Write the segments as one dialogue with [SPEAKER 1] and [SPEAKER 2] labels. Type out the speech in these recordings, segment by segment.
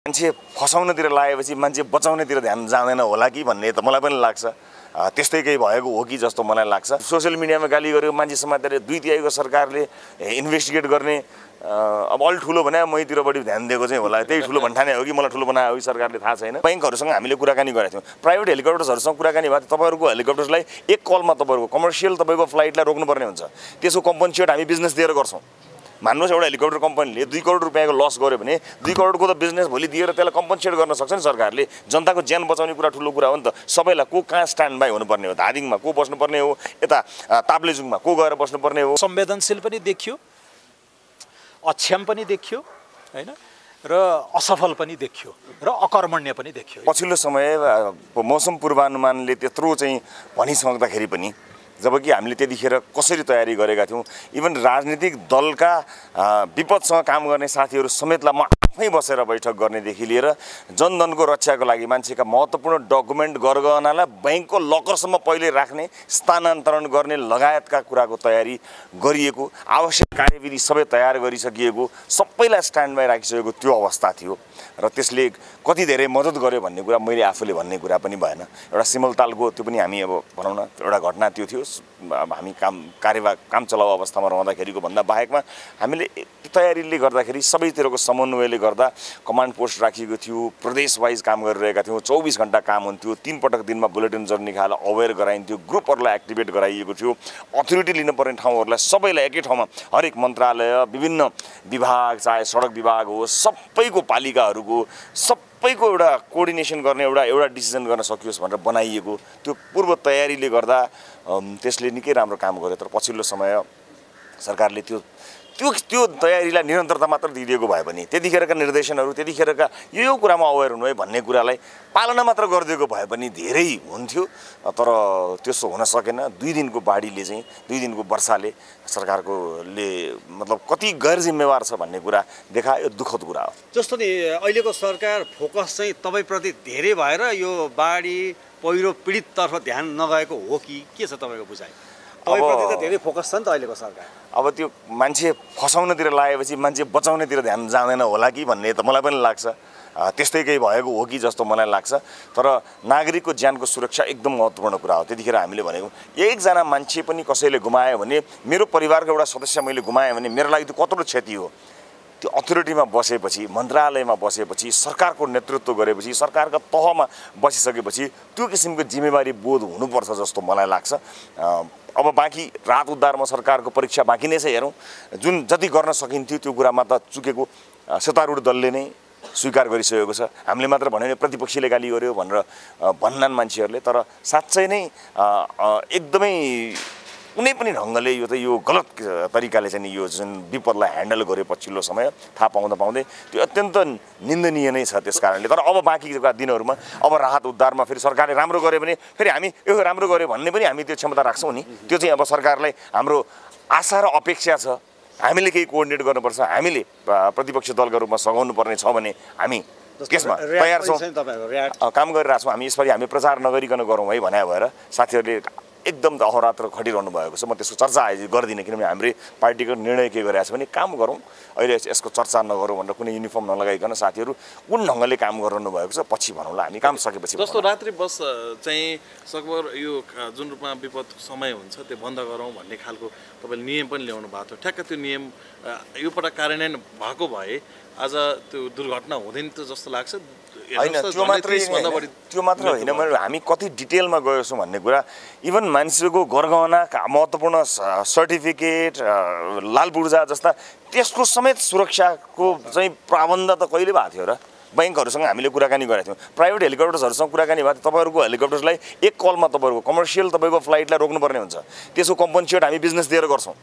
[SPEAKER 1] मान्छे फसाउनतिर लागेपछि मान्छे बचाउनेतिर ध्यान जाँदैन होला कि भन्ने त मलाई पनि लाग्छ। त्यस्तै केही भएको हो कि जस्तो मलाई लाग्छ। सोसियल मिडियामा गाली गरेको मान्छे समातेर दुई तिहाईको सरकारले इन्भेस्टिगेट गर्ने अब अलि ठुलो भने मैतिर बढी ध्यान दिएको चाहिँ होला। त्यही ठुलो भन्ठाने हो कि मलाई ठुलो बनायो कि सरकारले थाहा छैन। ब्याङ्कहरूसँग हामीले कुराकानी गरेका थियौँ। प्राइभेट हेलिकप्टर्सहरूसँग कुराकानी थियो। तपाईँहरूको हेलिकप्टर्सलाई एक कलमा तपाईँहरूको कमर्सियल तपाईँको फ्लाइटलाई रोक्नुपर्ने हुन्छ। त्यसको कम्पनसेट हामी बिजनेस दिएर गर्छौँ। मान्नुहोस् एउटा हेलिकप्टर कम्पनीले दुई करोड रुपियाँको लस गर्यो भने दुई करोडको त बिजनेस भोलि दिएर त्यसलाई कम्पनसेट गर्न सक्छ नि सरकारले। जनताको ज्यान बचाउने कुरा ठुलो कुरा हो नि त। सबैलाई को कहाँ स्ट्यान्ड बाई हुनुपर्ने हो? धादिङमा को बस्नुपर्ने हो? यता ताप्लेजुङमा को गएर बस्नुपर्ने हो?
[SPEAKER 2] संवेदनशील पनि देखियो अक्षम पनि देखियो होइन? र असफल पनि देखियो र अकर्मण्य पनि देखियो।
[SPEAKER 1] पछिल्लो समय मौसम पूर्वानुमानले त्यत्रो चाहिँ भनिसक्दाखेरि पनि जबकि हामीले त्यतिखेर कसरी तयारी गरेका थियौँ इभन राजनीतिक दलका विपदसँग काम गर्ने साथीहरू समेतलाई म आफै बसेर बैठक गर्नेदेखि लिएर जनधनको रक्षाको लागि मान्छेका महत्त्वपूर्ण डकुमेन्ट गरगहनालाई ब्याङ्कको लकरसम्म पहिले राख्ने स्थानान्तरण गर्ने लगायतका कुराको तयारी गरिएको आवश्यक कार्यविधि सबै तयार गरिसकिएको सबैलाई स्ट्यान्ड बाई राखिसकेको त्यो अवस्था थियो। र त्यसले कति धेरै मद्दत गर्यो भन्ने कुरा मैले आफूले भन्ने कुरा पनि भएन। एउटा सिमलतालको त्यो पनि हामी अब भनौँ न एउटा घटना त्यो थियो। अब हामी काम कार्यवा काम चलाउ अवस्थामा रहँदाखेरिको भन्दा बाहेकमा हामीले तयारीले गर्दाखेरि सबैतिरको समन्वयले गर्दा कमान्ड पोस्ट राखिएको थियो प्रदेश वाइज काम गरिरहेका थियौँ चौबिस घन्टा काम हुन्थ्यो तिन पटक दिनमा बुलेटिन जर निकालेर अवेर गराइन्थ्यो ग्रुपहरूलाई एक्टिभेट गराइएको थियो अथोरिटी लिनुपर्ने ठाउँहरूलाई सबैलाई एकै ठाउँमा हरेक मन्त्रालय विभिन्न विभाग चाहे सडक विभाग होस् सबैको पालिकाहरूको सबैको एउटा कोअर्डिनेसन गर्ने एउटा एउटा डिसिजन गर्न सकियोस् भनेर बनाइएको त्यो पूर्व तयारीले गर्दा त्यसले निकै राम्रो काम गर्यो। तर पछिल्लो समय सरकारले त्यो त्यो त्यो तयारीलाई निरन्तरता मात्र दिइदिएको भए पनि त्यतिखेरका निर्देशनहरू त्यतिखेरका यो यो कुरामा अवेर हुनु है भन्ने कुरालाई पालना मात्र गरिदिएको भए पनि धेरै हुन्थ्यो। तर त्यसो हुन सकेन। दुई दिनको बाढीले चाहिँ दुई दिनको वर्षाले सरकारकोले मतलब कति गैर जिम्मेवार छ भन्ने कुरा देखायो। दुःखद कुरा हो।
[SPEAKER 3] जस्तो नि अहिलेको सरकार फोकस चाहिँ तपाईँप्रति धेरै भएर यो बाढी पहिरो पीडिततर्फ ध्यान नगएको हो कि? के छ तपाईँको बुझाइ? फोकस छ नि त अहिलेको सरकार।
[SPEAKER 1] अब त्यो मान्छे फसाउनतिर लागेपछि मान्छे बचाउनेतिर ध्यान जाँदैन होला कि भन्ने त मलाई पनि लाग्छ। त्यस्तै केही भएको हो कि जस्तो मलाई लाग्छ। तर नागरिकको ज्यानको सुरक्षा एकदम महत्त्वपूर्ण कुरा हो। त्यतिखेर हामीले भनेको एकजना मान्छे पनि कसैले गुमायो भने मेरो परिवारको एउटा सदस्य मैले गुमाएँ भने मेरो लागि त्यो कत्रो क्षति हो। त्यो अथोरिटीमा बसेपछि मन्त्रालयमा बसेपछि सरकारको नेतृत्व गरेपछि सरकारका तहमा बसिसकेपछि त्यो किसिमको जिम्मेवारी बोध हुनुपर्छ जस्तो मलाई लाग्छ। अब बाँकी रात उद्धारमा सरकारको परीक्षा बाँकी नै छ हेरौँ। जुन जति गर्न सकिन्थ्यो त्यो कुरामा त चुकेको सत्तारूढ दलले नै स्वीकार गरिसकेको छ। हामीले मात्र भन्यो भने प्रतिपक्षीले गाली गर्यो भनेर अ, भन्लान् मान्छेहरूले तर साँच्चै नै एकदमै कुनै पनि ढङ्गले यो त यो गलत तरिकाले चाहिँ नि यो जुन विपदलाई ह्यान्डल गर्यो पछिल्लो समय थाहा पाउँदा पाउँदै त्यो अत्यन्त निन्दनीय नै छ त्यस कारणले। तर अब बाँकीका दिनहरूमा अब राहत उद्धारमा फेरि सरकारले राम्रो गर्यो भने फेरि हामी यो राम्रो गर्यो भन्ने पनि हामी त्यो क्षमता राख्छौँ नि। त्यो चाहिँ अब सरकारलाई हाम्रो आशा र अपेक्षा छ। हामीले केही कोअर्डिनेट गर्नुपर्छ। हामीले प्रतिपक्ष दलका रूपमा सघाउनु पर्ने छ भने हामी त्यसमा तयार छौँ। काम गरिरहेको छौँ। हामी यसपालि हामी प्रचार नगरिकन गरौँ है भने भएर साथीहरूले एकदम अहोरात्र खटिरहनु भएको छ। म त्यसको चर्चा आयोजित गर्दिनँ किनभने हाम्रो पार्टीको निर्णय के गरिरहेको छ भने काम गरौँ। अहिले यसको चर्चा नगरौँ भनेर कुनै युनिफर्म नलगाइकन साथीहरू कुन ढङ्गले काम गरिरहनु भएको छ पछि भनौँला हामी काम सकेपछि
[SPEAKER 4] जस्तो। रात्रि बस चाहिँ सकभर यो जुन रूपमा विपद समय हुन्छ त्यो बन्द गरौँ भन्ने खालको तपाईँले नियम पनि ल्याउनु भएको थियो। ठ्याक्क त्यो नियम यो पटक कार्यान्वयन भएको भए आज त्यो दुर्घटना हुँदैन त जस्तो लाग्छ।
[SPEAKER 1] होइन त्यो मात्रै
[SPEAKER 4] 30 भन्दा
[SPEAKER 1] होइन,
[SPEAKER 4] बढी
[SPEAKER 1] त्यो मात्र होइन। मैले हामी कति डिटेलमा गएको छौँ भन्ने कुरा। इभन मान्छेको गरगहना महत्त्वपूर्ण सर्टिफिकेट अ, लाल पूर्जा जस्ता त्यसको समेत सुरक्षाको चाहिँ प्राबन्ध त कहिले भएको थियो र? ब्याङ्कहरूसँग हामीले कुराकानी गरेका थियौँ। प्राइभेट हेलिकप्टर्सहरूसँग कुराकानी भएको थियो। तपाईँहरूको हेलिकप्टर्सलाई एक कलमा तपाईँहरूको कमर्सियल तपाईँको फ्लाइटलाई रोक्नुपर्ने हुन्छ। त्यसको कम्पनसेट हामी बिजनेस दिएर गर्छौँ।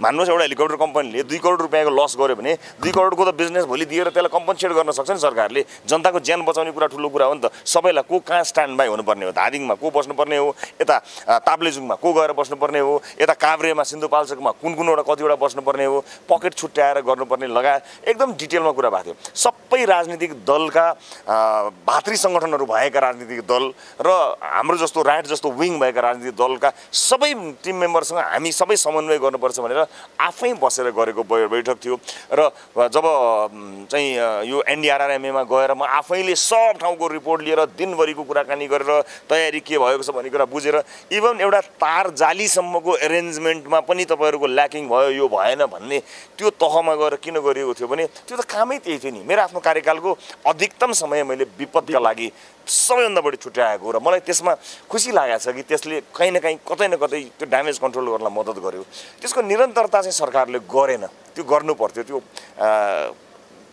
[SPEAKER 1] मान्नुहोस् एउटा हेलिकप्टर कम्पनीले दुई करोड रुपियाँको लस गर्यो भने दुई करोडको त बिजनेस भोलि दिएर त्यसलाई कम्पनसेट गर्न सक्छ नि सरकारले। जनताको ज्यान बचाउने कुरा ठुलो कुरा हो नि त। सबैलाई को कहाँ स्ट्यान्ड बाई हुनुपर्ने हो? धादिङमा को बस्नुपर्ने हो? यता ताप्लेजुङमा को गएर बस्नुपर्ने हो? यता काभ्रेमा सिन्धुपाल्चोकमा कुन कुनवटा कतिवटा बस्नुपर्ने हो? पकेट छुट्याएर गर्नुपर्ने लगायत एकदम डिटेलमा कुरा भएको थियो। सबै राजनीतिक दलका भातृ सङ्गठनहरू भएका राजनीतिक दल र हाम्रो जस्तो राइट जस्तो विङ भएका राजनीतिक दलका सबै टिम मेम्बरसँग हामी सबै समन्वय गर्नुपर्छ भनेर आफै बसेर गरेको बैठक थियो। र जब चाहिँ यो एनडिआरआरएमएमा गएर म आफैले सब ठाउँको रिपोर्ट लिएर दिनभरिको कुराकानी गरेर तयारी के भएको छ भन्ने कुरा बुझेर इभन एउटा तार जालीसम्मको एरेन्जमेन्टमा पनि तपाईँहरूको ल्याकिङ भयो यो भएन भन्ने त्यो तहमा गएर किन गरिएको थियो भने त्यो त कामै त्यही थियो नि। मेरो आफ्नो कार्यकालको अधिकतम समय मैले विपदका लागि सबैभन्दा बढी छुट्याएको र मलाई त्यसमा खुसी लागेको छ कि त्यसले कहीँ न कहीँ कतै न कतै त्यो ड्यामेज कन्ट्रोल गर्नलाई मद्दत गर्यो। त्यसको निरन्तरता चाहिँ सरकारले गरेन। त्यो गर्नु पर्थ्यो। त्यो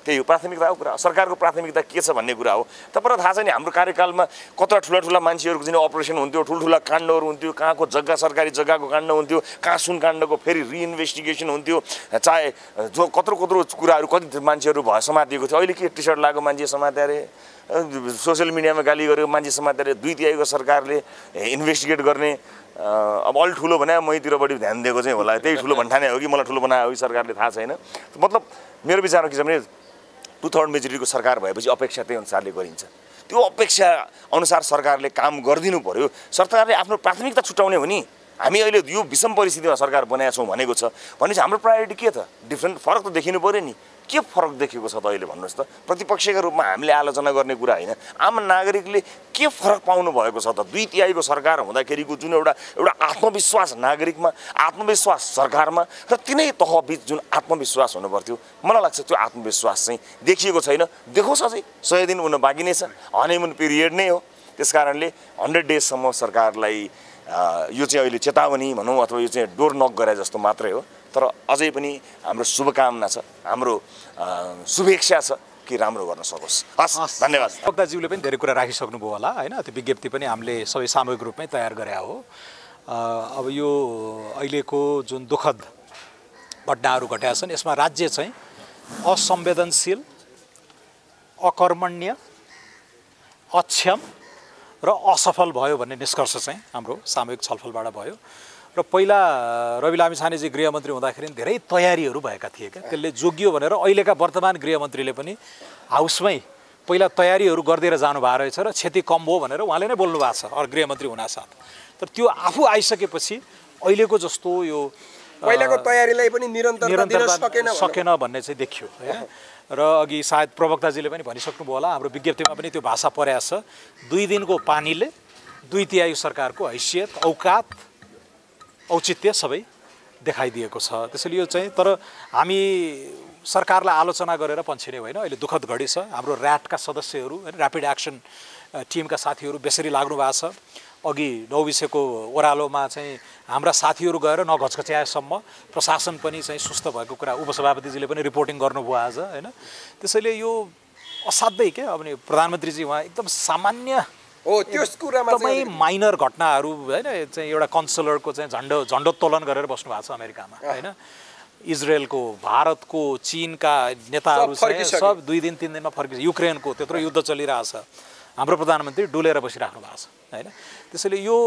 [SPEAKER 1] त्यही हो प्राथमिकताको कुरा हो। सरकारको प्राथमिकता के छ भन्ने कुरा हो। तपाईँलाई थाहा छ नि हाम्रो कार्यकालमा कत्रा ठुला ठुला मान्छेहरूको चाहिँ अपरेसन हुन्थ्यो ठुल्ठुला काण्डहरू हुन्थ्यो कहाँको जग्गा सरकारी जग्गाको काण्ड हुन्थ्यो कहाँ सुन काण्डको फेरि रिइन्भेस्टिगेसन हुन्थ्यो चाहे जो कत्रो कत्रो कुराहरू कति मान्छेहरू भयो समातिएको थियो। अहिले के टी सर्ट लगाएको मान्छे समात्यो अरे सोसियल मिडियामा गाली गरेको मान्छे समात्यो अरे दुई तिहाईको सरकारले इन्भेस्टिगेट गर्ने। अब अलि ठुलो भने मैतिर बढी ध्यान दिएको चाहिँ होला। त्यही ठुलो भन्ठाने हो कि मलाई ठुलो बनायो हो कि सरकारले थाहा छैन। मतलब मेरो विचारमा के छ भने टु थर्ड मेजोरिटीको सरकार भएपछि अपेक्षा त्यही अनुसारले गरिन्छ। त्यो अपेक्षा अनुसार सरकारले काम गरिदिनु पर्यो। सरकारले आफ्नो प्राथमिकता छुट्याउने हो नि। हामी अहिले यो विषम परिस्थितिमा सरकार बनाएका छौँ भनेको छ। भनेपछि हाम्रो प्रायोरिटी के त? डिफ्रेन्ट फरक त देखिनु पऱ्यो नि। के फरक देखेको छ त अहिले भन्नुहोस् त? प्रतिपक्षका रूपमा हामीले आलोचना गर्ने कुरा होइन। आम नागरिकले के फरक पाउनु भएको छ त? दुई तिहाईको सरकार हुँदाखेरिको जुन एउटा एउटा आत्मविश्वास नागरिकमा आत्मविश्वास सरकारमा र तिनै तहबिच जुन आत्मविश्वास हुनु पर्थ्यो मलाई लाग्छ त्यो आत्मविश्वास चाहिँ देखिएको छैन। देखोस् अझै सय दिन हुन बाँकी नै छ। हनीमुन पिरियड नै हो। त्यस कारणले हन्ड्रेड डेजसम्म सरकारलाई यो चाहिँ अहिले चेतावनी भनौँ अथवा यो चाहिँ डोर नक गरे जस्तो मात्रै हो। तर अझै पनि हाम्रो शुभकामना छ हाम्रो शुभेच्छा छ कि राम्रो गर्न सकोस्। हस् धन्यवाद।
[SPEAKER 2] प्रवक्ताज्यूले पनि धेरै कुरा राखिसक्नुभयो होला होइन? त्यो विज्ञप्ति पनि हामीले सबै सामूहिक रूपमै तयार गरे हो। अब यो अहिलेको जुन दुःखद घटनाहरू घटेका छन् यसमा राज्य चाहिँ असंवेदनशील अकर्मण्य अक्षम र असफल भयो भन्ने निष्कर्ष चाहिँ हाम्रो सामूहिक छलफलबाट भयो। र पहिला रवि लामिछानेजी गृहमन्त्री हुँदाखेरि धेरै तयारीहरू भएका थिए क्या। त्यसले जोगियो भनेर अहिलेका वर्तमान गृहमन्त्रीले पनि हाउसमै पहिला तयारीहरू गरिदिएर जानुभएको रहेछ र क्षति कम भयो भनेर उहाँले नै बोल्नु भएको छ अरू गृहमन्त्री हुनासाथ। तर त्यो आफू आइसकेपछि अहिलेको जस्तो यो
[SPEAKER 5] पहिलाको तयारीलाई पनि निरन्तरता सकेन।
[SPEAKER 2] सकेन भन्ने चाहिँ देखियो होइन? र अघि सायद प्रवक्ताजीले पनि भनिसक्नुभयो होला हाम्रो विज्ञप्तिमा पनि त्यो भाषा परेको छ। दुई दिनको पानीले दुई तिहाई सरकारको हैसियत औकात औचित्य सबै देखाइदिएको छ। त्यसैले यो चाहिँ तर हामी सरकारलाई आलोचना गरेर पन्छिने होइन अहिले दुःखद घडी छ। हाम्रो ऱ्याटका सदस्यहरू होइन ऱ्यापिड एक्सन टिमका साथीहरू बेसरी लाग्नु भएको छ। अघि नौबिसेको ओह्रालोमा चाहिँ हाम्रा साथीहरू गएर नघचघच्याएसम्म प्रशासन पनि चाहिँ सुस्त भएको कुरा उपसभापतिजीले पनि रिपोर्टिङ गर्नुभयो आज होइन। त्यसैले यो असाध्यै के? अब प्रधानमन्त्रीजी उहाँ एकदम सामान्य
[SPEAKER 5] हो त्यस कुरामा
[SPEAKER 2] एकदमै माइनर घटनाहरू होइन चाहिँ एउटा कन्सलरको चाहिँ झन्डो झन्डोत्तोलन गरेर बस्नु भएको छ अमेरिकामा होइन? इजरायलको भारतको चिनका नेताहरू
[SPEAKER 5] सब
[SPEAKER 2] दुई दिन तिन दिनमा फर्किस युक्रेनको त्यत्रो युद्ध चलिरहेछ हाम्रो प्रधानमन्त्री डुलेर बसिराख्नु भएको छ होइन? त्यसैले यो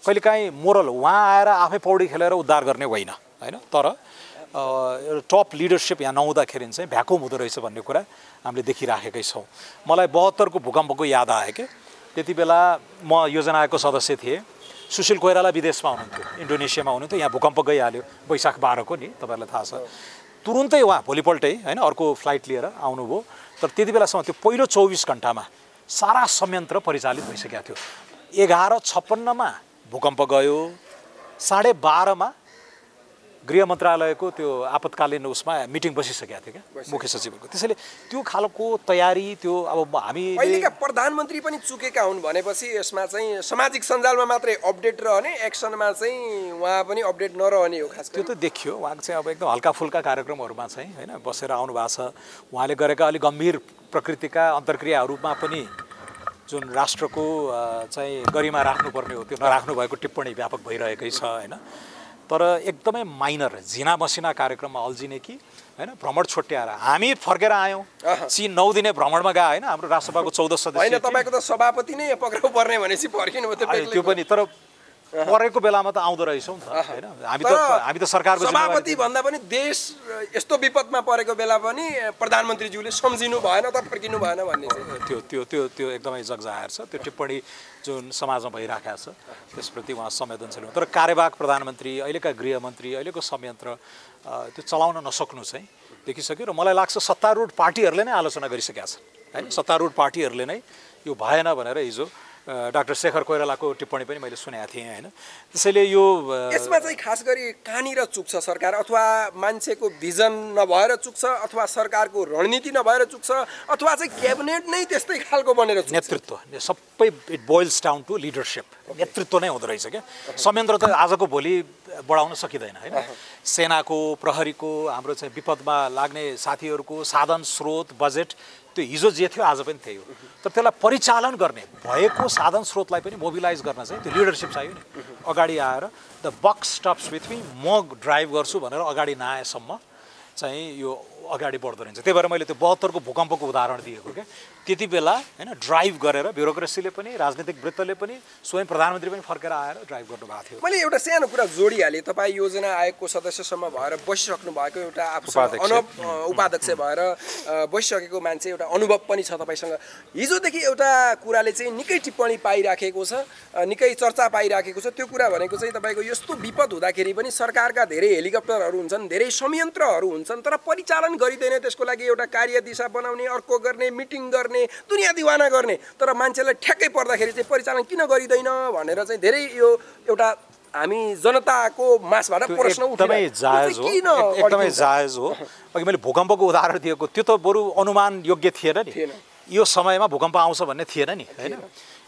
[SPEAKER 2] कहिलेकाहीँ मोरल उहाँ आएर आफै पौडी खेलेर उद्धार गर्ने होइन होइन? तर टप लिडरसिप यहाँ नहुँदाखेरि चाहिँ भ्याकुम हुँदो रहेछ भन्ने कुरा हामीले देखिराखेकै छौँ। मलाई बहत्तरको भूकम्पको याद आयो क्या त्यति बेला म योजना आयोगको सदस्य थिएँ। सुशील कोइराला विदेशमा हुनुहुन्थ्यो इन्डोनेसियामा हुनुहुन्थ्यो यहाँ भूकम्प गइहाल्यो वैशाख बाह्रको नि तपाईँहरूलाई थाहा छ। तुरुन्तै उहाँ भोलिपल्टै होइन अर्को फ्लाइट लिएर आउनुभयो। तर त्यति बेलासम्म त्यो पहिलो चौबिस घन्टामा सारा संयन्त्र परिचालित भइसकेको थियो। एघार छप्पन्नमा भूकम्प गयो साढे बाह्रमा गृह मन्त्रालयको त्यो आपतकालीन उसमा मिटिङ बसिसकेको थियो क्या मुख्य सचिवको त्यसैले त्यो खालको तयारी त्यो अब म- हामीले
[SPEAKER 5] अहिलेका प्रधानमन्त्री पनि चुकेका हुन् भनेपछि यसमा चाहिँ सामाजिक सञ्जालमा मात्रै अपडेट रहने एक्सनमा चाहिँ उहाँ पनि अपडेट नरहने हो खास
[SPEAKER 2] त्यो त देखियो। उहाँको चाहिँ अब एकदम हल्का फुल्का कार्यक्रमहरूमा चाहिँ होइन बसेर आउनु भएको छ। उहाँले गरेका अलिक गम्भीर प्रकृतिका अन्तर्क्रियाहरूमा पनि जुन राष्ट्रको चाहिँ गरिमा राख्नुपर्ने हो त्यो नराख्नु भएको टिप्पणी व्यापक भइरहेकै छ होइन। तर एकदमै माइनर झिना मसिना कार्यक्रममा अल्झिने कि होइन भ्रमण छोट्याएर हामी फर्केर आयौँ। चीन नौ दिने भ्रमणमा गयो होइन हाम्रो राष्ट्रसभाको चौध सदस्य।
[SPEAKER 5] तपाईँको त सभापति नै पक्राउ पर्ने भनेपछि फर्किनु
[SPEAKER 2] त्यो पनि तर परेको बेलामा त आउँदो रहेछौँ त होइन? हामी त हामी त सरकारको जिम्मेवारी
[SPEAKER 5] सभापति भन्दा पनि देश यस्तो विपदमा परेको बेला पनि प्रधानमन्त्रीज्यूले सम्झिनु भएन त फर्किनु भएन भन्ने
[SPEAKER 2] त्यो त्यो त्यो त्यो एकदमै जगजाहेर छ। त्यो टिप्पणी जुन समाजमा भइराखेको छ त्यसप्रति उहाँ संवेदनशील हुनु तर कार्यवाहक प्रधानमन्त्री अहिलेका गृहमन्त्री अहिलेको संयन्त्र त्यो चलाउन नसक्नु चाहिँ देखिसक्यो र मलाई लाग्छ सत्तारूढ पार्टीहरूले नै आलोचना गरिसकेका छन्। होइन? सत्तारूढ पार्टीहरूले नै यो भएन भनेर हिजो डाक्टर शेखर कोइरालाको टिप्पणी पनि मैले सुनेको थिएँ होइन। त्यसैले यो
[SPEAKER 5] यसमा चाहिँ खास गरी कहाँनिर चुक्छ सरकार? अथवा मान्छेको भिजन नभएर चुक्छ अथवा सरकारको रणनीति नभएर चुक्छ अथवा चाहिँ क्याबिनेट नै त्यस्तै खालको बनेर
[SPEAKER 2] नेतृत्व सबै it boils down to leadership नेतृत्व नै हुँदो रहेछ क्या। संयन्त्र त आजको भोलि बढाउन सकिँदैन होइन। सेनाको प्रहरीको हाम्रो चाहिँ विपदमा लाग्ने साथीहरूको साधन स्रोत बजेट त्यो हिजो जे थियो आज पनि त्यही हो। तर त्यसलाई परिचालन गर्ने भएको साधन स्रोतलाई पनि मोबिलाइज गर्न चाहिँ त्यो लिडरसिप चाहियो नि। अगाडि आएर the buck stops with me म ड्राइभ गर्छु भनेर अगाडि नआएसम्म चाहिँ यो अगाडि बढ्दो रहेछ। त्यही भएर मैले त्यो बहत्तरको भूकम्पको उदाहरण दिएको क्या त्यति बेला होइन ड्राइभ गरेर ब्युरोक्रेसीले पनि राजनीतिक वृत्तले पनि स्वयं प्रधानमन्त्री पनि फर्केर आएर ड्राइभ गर्नुभएको थियो।
[SPEAKER 5] मैले एउटा सानो कुरा जोडिहालेँ। तपाईँ योजना आयोगको सदस्यसम्म भएर बसिसक्नु भएको एउटा आफूसँग
[SPEAKER 2] उपाध्यक्ष।
[SPEAKER 5] अनुभव उपाध्यक्ष भएर बसिसकेको मान्छे एउटा अनुभव पनि छ तपाईँसँग। हिजोदेखि एउटा कुराले चाहिँ निकै टिप्पणी पाइराखेको छ निकै चर्चा पाइराखेको छ। त्यो कुरा भनेको चाहिँ तपाईँको यस्तो विपद हुँदाखेरि पनि सरकारका धेरै हेलिकप्टरहरू हुन्छन् धेरै संयन्त्रहरू हुन्छन् तर परिचालन गरिँदैन त्यसको लागि एउटा कार्य दिशा बनाउने अर्को गर्ने मिटिङ गर्ने दुनियाँ दिवाना गर्ने। तर मान्छेलाई ठ्याक्कै पर्दाखेरि चाहिँ परिचालन किन गरिँदैन भनेर चाहिँ धेरै यो एउटा हामी जनताको मासबाट प्रश्न
[SPEAKER 2] एकदमै। जायज हो। एकदमै? जायज हो। अघि मैले भूकम्पको उदाहरण दिएको त्यो त बरु अनुमान योग्य थिएन नि। यो समयमा भूकम्प आउँछ भन्ने थिएन नि होइन?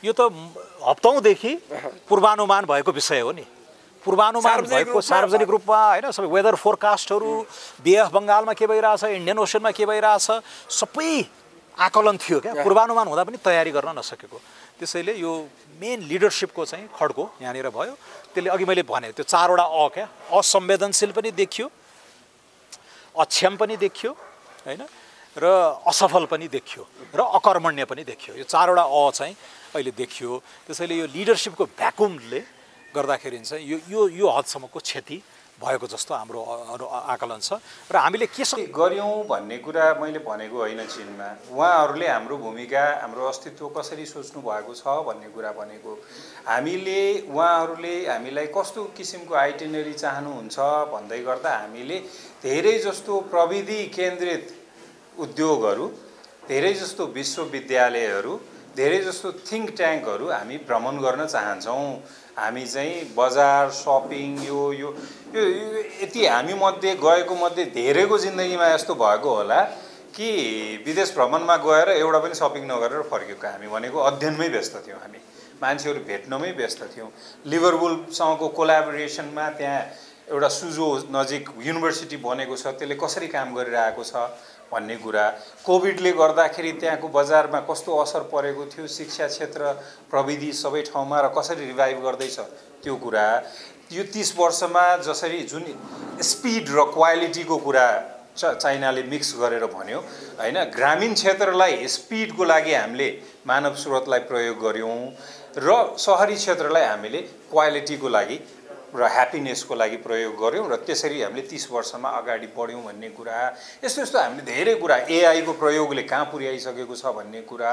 [SPEAKER 2] यो त हप्तौँदेखि पूर्वानुमान भएको विषय हो नि। पूर्वानुमान भएको सार्वजनिक रूपमा होइन सबै वेदर फोरकास्टहरू बे अफ बङ्गालमा के भइरहेछ इन्डियन ओसनमा के भइरहेछ सबै आकलन थियो क्या। पूर्वानुमान हुँदा पनि तयारी गर्न नसकेको। त्यसैले यो मेन लिडरसिपको चाहिँ खड्को यहाँनिर भयो। त्यसले अघि मैले भने त्यो चारवटा अ क्या। असंवेदनशील पनि देखियो अक्षम पनि देखियो होइन र असफल पनि देखियो र अकर्मण्य पनि देखियो। यो चारवटा अ चाहिँ अहिले देखियो। त्यसैले यो लिडरसिपको भ्याकुमले गर्दाखेरि चाहिँ यो यो यो हदसम्मको क्षति भएको जस्तो हाम्रो आकलन छ। र हामीले के
[SPEAKER 6] गऱ्यौँ भन्ने कुरा मैले भनेको होइन चिनमा। उहाँहरूले हाम्रो भूमिका हाम्रो अस्तित्व कसरी सोच्नु भएको छ भन्ने कुरा भनेको। हामीले उहाँहरूले हामीलाई कस्तो किसिमको आइटिनरी चाहनुहुन्छ भन्दै गर्दा हामीले धेरै जस्तो प्रविधि केन्द्रित उद्योगहरू धेरै जस्तो विश्वविद्यालयहरू धेरै जस्तो थिङ्क ट्याङ्कहरू हामी भ्रमण गर्न चाहन्छौँ। हामी चाहिँ बजार सपिङ यो यो यो यति हामी मध्ये गएको मध्ये धेरैको जिन्दगीमा यस्तो भएको होला कि विदेश भ्रमणमा गएर एउटा पनि सपिङ नगरेर फर्केको हामी भनेको अध्ययनमै व्यस्त थियौँ हामी। मान्छेहरू भेट्नमै व्यस्त थियौँ। लिभरपुलसँगको कोलाबोरेसनमा त्यहाँ एउटा सुजो नजिक युनिभर्सिटी बनेको छ त्यसले कसरी काम गरिरहेको छ? भन्ने कुरा। कोभिडले गर्दाखेरि त्यहाँको बजारमा कस्तो असर परेको थियो शिक्षा क्षेत्र प्रविधि सबै ठाउँमा र कसरी रिभाइभ गर्दैछ त्यो कुरा। यो तिस वर्षमा जसरी जुन स्पिड र क्वालिटीको कुरा चाइनाले मिक्स गरेर भन्यो होइन ग्रामीण क्षेत्रलाई स्पिडको लागि हामीले मानव स्रोतलाई प्रयोग गऱ्यौँ र सहरी क्षेत्रलाई हामीले क्वालिटीको लागि र ह्याप्पिनेसको लागि प्रयोग गऱ्यौँ र त्यसरी हामीले तिस वर्षमा अगाडि बढ्यौँ भन्ने कुरा यस्तो यस्तो हामीले धेरै कुरा एआईको प्रयोगले कहाँ पुर्याइसकेको छ भन्ने कुरा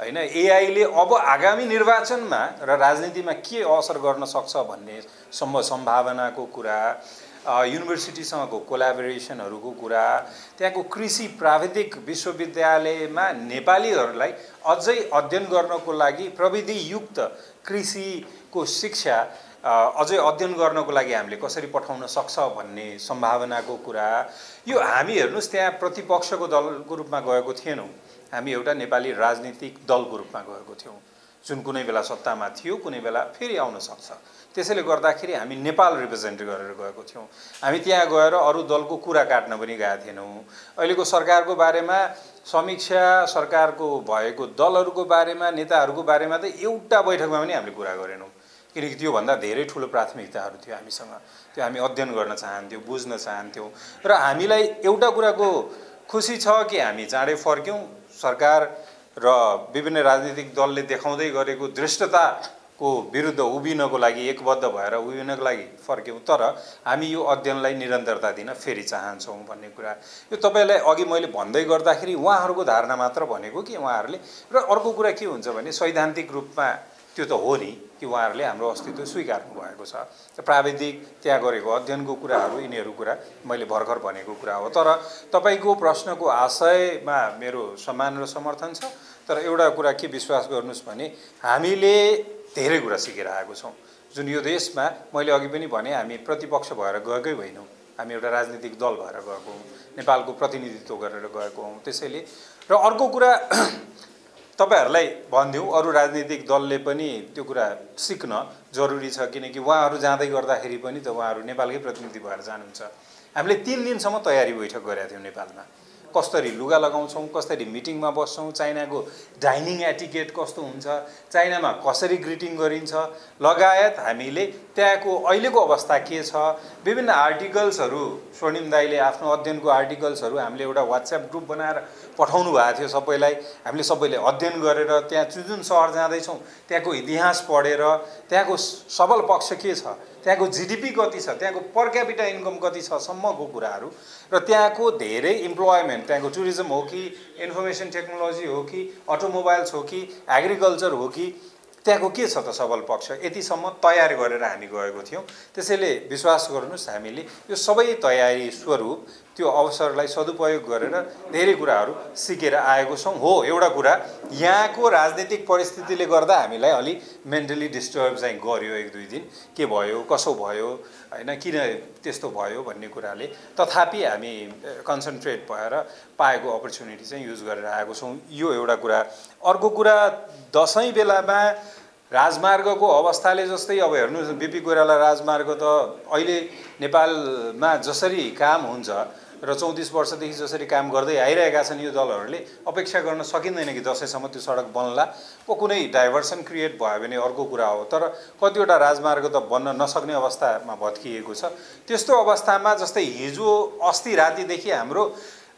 [SPEAKER 6] होइन? एआईले अब आगामी निर्वाचनमा र राजनीतिमा के असर गर्न सक्छ भन्ने सम्भ सम्भावनाको कुरा युनिभर्सिटीसँगको कोलाबोरेसनहरूको कुरा त्यहाँको कृषि प्राविधिक विश्वविद्यालयमा नेपालीहरूलाई अझै अध्ययन गर्नको लागि प्रविधियुक्त कृषिको शिक्षा अझै अध्ययन गर्नको लागि हामीले कसरी पठाउन सक्छ भन्ने सम्भावनाको कुरा। यो हामी हेर्नुहोस् त्यहाँ प्रतिपक्षको दलको रूपमा गएको थिएनौँ। हामी एउटा नेपाली राजनीतिक दलको रूपमा गएको थियौँ। जुन कुनै बेला सत्तामा थियो कुनै बेला फेरि आउन सक्छ। त्यसैले गर्दाखेरि हामी नेपाल रिप्रेजेन्ट गरेर गएको थियौँ। हामी त्यहाँ गएर अरू दलको कुरा काट्न पनि गएका थिएनौँ। अहिलेको सरकारको बारेमा समीक्षा सरकारको भएको दलहरूको बारेमा नेताहरूको बारेमा त एउटा बैठकमा पनि हामीले कुरा गरेनौँ। किनकि त्योभन्दा धेरै ठुलो प्राथमिकताहरू थियो हामीसँग। त्यो हामी अध्ययन गर्न चाहन्थ्यौँ बुझ्न चाहन्थ्यौँ। र हामीलाई एउटा कुराको खुसी छ कि हामी चाँडै फर्क्यौँ? सरकार र विभिन्न राजनीतिक दलले देखाउँदै गरेको दृष्टताको विरुद्ध उभिनको लागि एकबद्ध भएर उभिनको लागि फर्क्यौँ। तर हामी यो अध्ययनलाई निरन्तरता दिन फेरि चाहन्छौँ भन्ने कुरा। यो तपाईँलाई अघि मैले भन्दै गर्दाखेरि उहाँहरूको धारणा मात्र भनेको कि उहाँहरूले? र अर्को कुरा के हुन्छ भने सैद्धान्तिक रूपमा त्यो त हो नि कि उहाँहरूले हाम्रो अस्तित्व स्वीकार्नु भएको छ। प्राविधिक त्यहाँ गरेको अध्ययनको कुराहरू यिनीहरू कुरा मैले भर्खर भनेको कुरा हो। तर तपाईँको प्रश्नको आशयमा मेरो सम्मान र समर्थन छ। तर एउटा कुरा के विश्वास गर्नुहोस् भने हामीले धेरै कुरा सिकेर आएको छौँ। जुन यो देशमा मैले अघि पनि भने हामी प्रतिपक्ष भएर गएकै होइनौँ। हामी एउटा राजनीतिक दल भएर गएको हौँ। नेपालको प्रतिनिधित्व गरेर गएको हौँ। त्यसैले र अर्को कुरा तपाईँहरूलाई भनिदिउँ अरू राजनीतिक दलले पनि त्यो कुरा सिक्न जरुरी छ किनकि उहाँहरू जाँदै गर्दाखेरि पनि त उहाँहरू नेपालकै प्रतिनिधि भएर जानुहुन्छ। हामीले तिन दिनसम्म तयारी बैठक गरेका थियौँ नेपालमा। कसरी लुगा लगाउँछौँ कसरी मिटिङमा बस्छौँ चाइनाको डाइनिङ एटिकेट कस्तो हुन्छ चाइनामा कसरी ग्रिटिङ गरिन्छ लगायत हामीले त्यहाँको अहिलेको अवस्था के छ विभिन्न आर्टिकल्सहरू स्वर्णिम दाईले आफ्नो अध्ययनको आर्टिकल्सहरू हामीले एउटा वाट्सएप ग्रुप बनाएर पठाउनु भएको थियो सबैलाई। हामीले सबैले अध्ययन गरेर त्यहाँ जुन जुन सहर जाँदैछौँ त्यहाँको इतिहास पढेर त्यहाँको सबल पक्ष के छ त्यहाँको जिडिपी कति छ त्यहाँको पर क्यापिटा इन्कम कति छ सम्मको कुराहरू र त्यहाँको धेरै इम्प्लोइमेन्ट त्यहाँको टुरिज्म हो कि इन्फर्मेसन टेक्नोलोजी हो कि अटोमोबाइल्स हो कि एग्रिकल्चर हो कि त्यहाँको के छ त सबल पक्ष? यतिसम्म तयार गरेर हामी गएको थियौँ। त्यसैले विश्वास गर्नुहोस् हामीले यो सबै तयारी स्वरूप त्यो अवसरलाई सदुपयोग गरेर धेरै कुराहरू सिकेर आएको छौँ। हो एउटा कुरा यहाँको राजनीतिक परिस्थितिले गर्दा हामीलाई अलि मेन्टली डिस्टर्ब चाहिँ गर्यो एक दुई दिन। के भयो कसो भयो होइन किन त्यस्तो भयो भन्ने कुराले तथापि हामी कन्सन्ट्रेट भएर पाएको अपर्च्युनिटी चाहिँ युज गरेर आएको छौँ। यो एउटा कुरा। अर्को कुरा दसैँ बेलामा राजमार्गको अवस्थाले जस्तै अब हेर्नुहोस् बिपी कोइराला राजमार्ग त अहिले नेपालमा जसरी काम हुन्छ र चौतिस वर्षदेखि जसरी काम गर्दै आइरहेका छन् यो दलहरूले अपेक्षा गर्न सकिँदैन कि दसैँसम्म त्यो सडक बन्ला पो कुनै डाइभर्सन क्रिएट भयो भने अर्को कुरा हो। तर कतिवटा राजमार्ग त बन्न नसक्ने अवस्थामा भत्किएको छ। त्यस्तो अवस्थामा जस्तै हिजो अस्ति रातिदेखि हाम्रो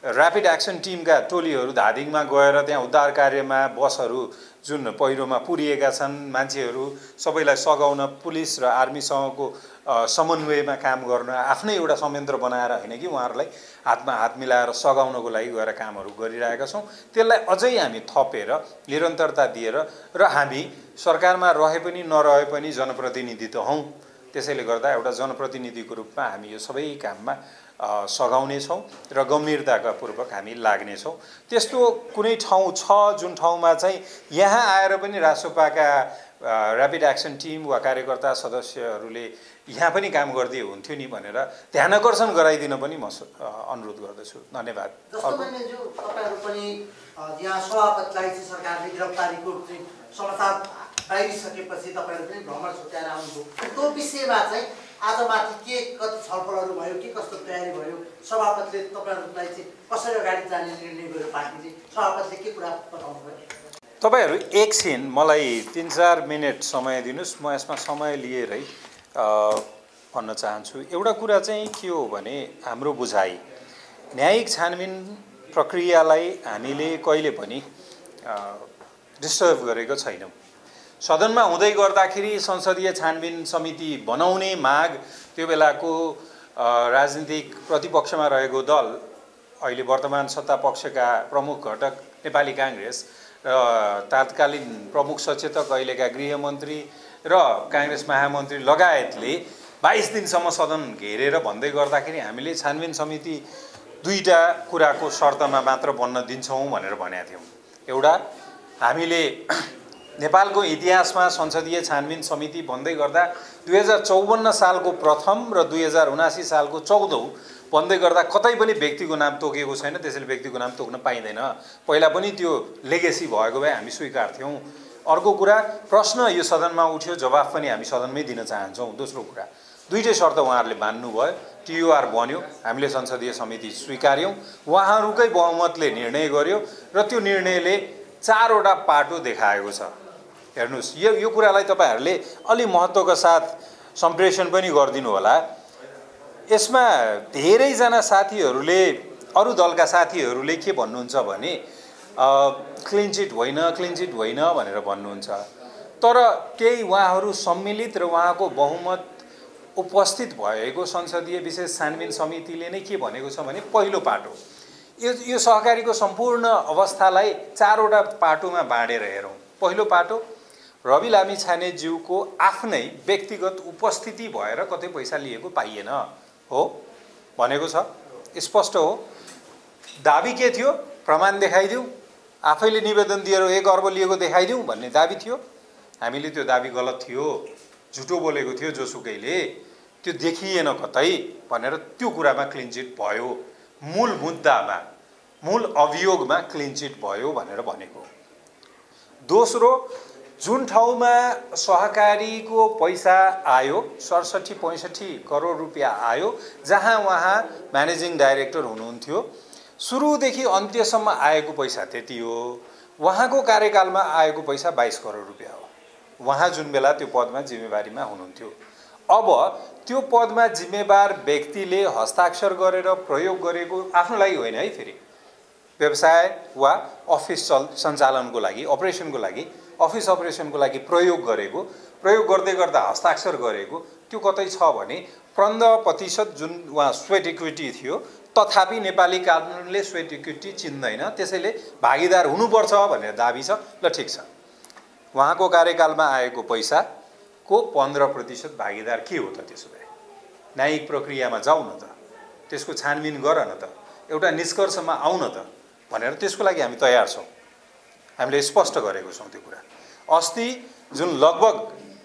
[SPEAKER 6] ऱ्यापिड एक्सन टिमका टोलीहरू धादिङमा गएर त्यहाँ उद्धार कार्यमा बसहरू जुन पहिरोमा पुरिएका छन् मान्छेहरू सबैलाई सघाउन पुलिस र आर्मीसँगको समन्वयमा काम गर्न आफ्नै एउटा संयन्त्र बनाएर होइन कि उहाँहरूलाई हातमा हात मिलाएर सघाउनको लागि गएर कामहरू गरिरहेका छौँ। त्यसलाई अझै हामी थपेर निरन्तरता दिएर र हामी सरकारमा रहे पनि नरहे पनि जनप्रतिनिधि त हौँ। त्यसैले गर्दा एउटा जनप्रतिनिधिको रूपमा हामी यो सबै काममा सघाउनेछौँ र गम्भीरताका पूर्वक हामी लाग्नेछौँ त्यस्तो कुनै ठाउँ छ जुन ठाउँमा चाहिँ यहाँ आएर पनि रासोपाका ऱ्यापिड एक्सन टिम वा कार्यकर्ता सदस्यहरूले यहाँ पनि काम गरिदिए हुन्थ्यो नि भनेर ध्यान आकर्षण गराइदिन पनि म अनुरोध गर्दछु। धन्यवाद।
[SPEAKER 7] तपाईँहरू पनि यहाँ सभापतिलाई चाहिँ सरकारले गिरफ्तारीको समाचार बाहिरिसकेपछि तपाईँहरू पनि भ्रमण छुट्याएर आउनुभयो। त्यो विषयमा चाहिँ आज माथि के कति छलफलहरू भयो के कस्तो तयारी भयो सभापतिले तपाईँहरूलाई चाहिँ कसरी अगाडि जाने निर्णय गर्यो पार्टीले सभापतिले के कुरा बताउनु भयो?
[SPEAKER 6] तपाईँहरू एकछिन मलाई तिन चार मिनट समय दिनुहोस् म यसमा समय लिएरै भन्न चाहन्छु। एउटा कुरा चाहिँ के हो भने हाम्रो बुझाइ। न्यायिक छानबिन प्रक्रियालाई हामीले कहिले पनि डिस्टर्ब गरेको छैनौँ। सदनमा हुँदै गर्दाखेरि संसदीय छानबिन समिति बनाउने माग त्यो बेलाको राजनीतिक प्रतिपक्षमा रहेको दल अहिले वर्तमान सत्ता पक्षका प्रमुख घटक नेपाली काङ्ग्रेस र तात्कालीन प्रमुख सचेतक अहिलेका गृहमन्त्री र काङ्ग्रेस महामन्त्री लगायतले बाइस दिनसम्म सदन घेरेर भन्दै गर्दाखेरि हामीले छानबिन समिति दुईवटा कुराको शर्तमा मात्र बन्न दिन्छौँ भनेर भनेका थियौँ। एउटा हामीले नेपालको इतिहासमा संसदीय छानबिन समिति भन्दै गर्दा दुई हजार चौवन्न सालको प्रथम र दुई हजार उनासी सालको चौधौँ भन्दै गर्दा कतै पनि व्यक्तिको नाम तोकिएको छैन त्यसैले व्यक्तिको नाम तोक्न पाइँदैन। पहिला पनि त्यो लेगेसी भएको भए हामी स्वीकार्थ्यौँ अर्को कुरा प्रश्न यो सदनमा उठ्यो जवाफ पनि हामी सदनमै दिन चाहन्छौँ। दोस्रो कुरा दुइटै शर्त उहाँहरूले मान्नुभयो। टियुआर बन्यो हामीले संसदीय समिति स्वीकार्यौँ। उहाँहरूकै बहुमतले निर्णय गर्यो र त्यो निर्णयले चारवटा पाटो देखाएको छ। हेर्नुहोस् यो यो कुरालाई तपाईँहरूले अलि महत्त्वका साथ सम्प्रेषण पनि गरिदिनु होला। यसमा धेरैजना साथीहरूले अरू दलका साथीहरूले के भन्नुहुन्छ भने क्लिन चिट होइन क्लिन चिट होइन भनेर भन्नुहुन्छ। तर केही उहाँहरू सम्मिलित र उहाँको बहुमत उपस्थित भएको संसदीय विशेष छानबिन समितिले नै के भनेको छ भने पहिलो पाटो यो यो सहकारीको सम्पूर्ण अवस्थालाई चारवटा पाटोमा बाँडेर हेरौँ। पहिलो पाटो रवि लामी छानेज्यूको आफ्नै व्यक्तिगत उपस्थिति भएर कतै पैसा लिएको पाइएन हो? भनेको छ। स्पष्ट हो। दाबी के थियो? प्रमाण देखाइदिउँ आफैले निवेदन दिएर एक अर्ब लिएको देखाइदिउँ भन्ने दाबी थियो। हामीले त्यो दाबी गलत थियो झुटो बोलेको थियो जोसुकैले। त्यो देखिएन कतै भनेर त्यो कुरामा क्लिन चिट भयो। मूल मुद्दामा मूल अभियोगमा क्लिन चिट भयो भनेर भनेको। दोस्रो जुन ठाउँमा सहकारीको पैसा आयो सडसठी पैँसठी करोड रुपियाँ आयो जहाँ उहाँ म्यानेजिङ डाइरेक्टर हुनुहुन्थ्यो सुरुदेखि अन्त्यसम्म आएको पैसा त्यति हो। उहाँको कार्यकालमा आएको पैसा बाइस करोड रुपियाँ हो। उहाँ जुन बेला त्यो पदमा जिम्मेवारीमा हुनुहुन्थ्यो। अब त्यो पदमा जिम्मेवार व्यक्तिले हस्ताक्षर गरेर प्रयोग गरेको आफ्नो लागि होइन है फेरि। व्यवसाय वा अफिस चल सञ्चालनको लागि अपरेसनको लागि अफिस अपरेसनको लागि प्रयोग गरेको प्रयोग गर्दै गर्दा हस्ताक्षर गरेको त्यो कतै छ भने पन्ध्र प्रतिशत जुन उहाँ स्वेट इक्विटी थियो तथापि नेपाली कानुनले स्वेट चिन्दैन। त्यसैले भागीदार हुनुपर्छ भनेर दाबी छ। ल ठिक छ। उहाँको कार्यकालमा आएको पैसाको पन्ध्र प्रतिशत भागीदार के हो त त्यसो भए? न्यायिक प्रक्रियामा जाऊ न त त्यसको छानबिन गर न त एउटा निष्कर्षमा आऊ न त भनेर त्यसको लागि हामी तयार छौँ। हामीले स्पष्ट गरेको छौँ त्यो कुरा। अस्ति जुन लगभग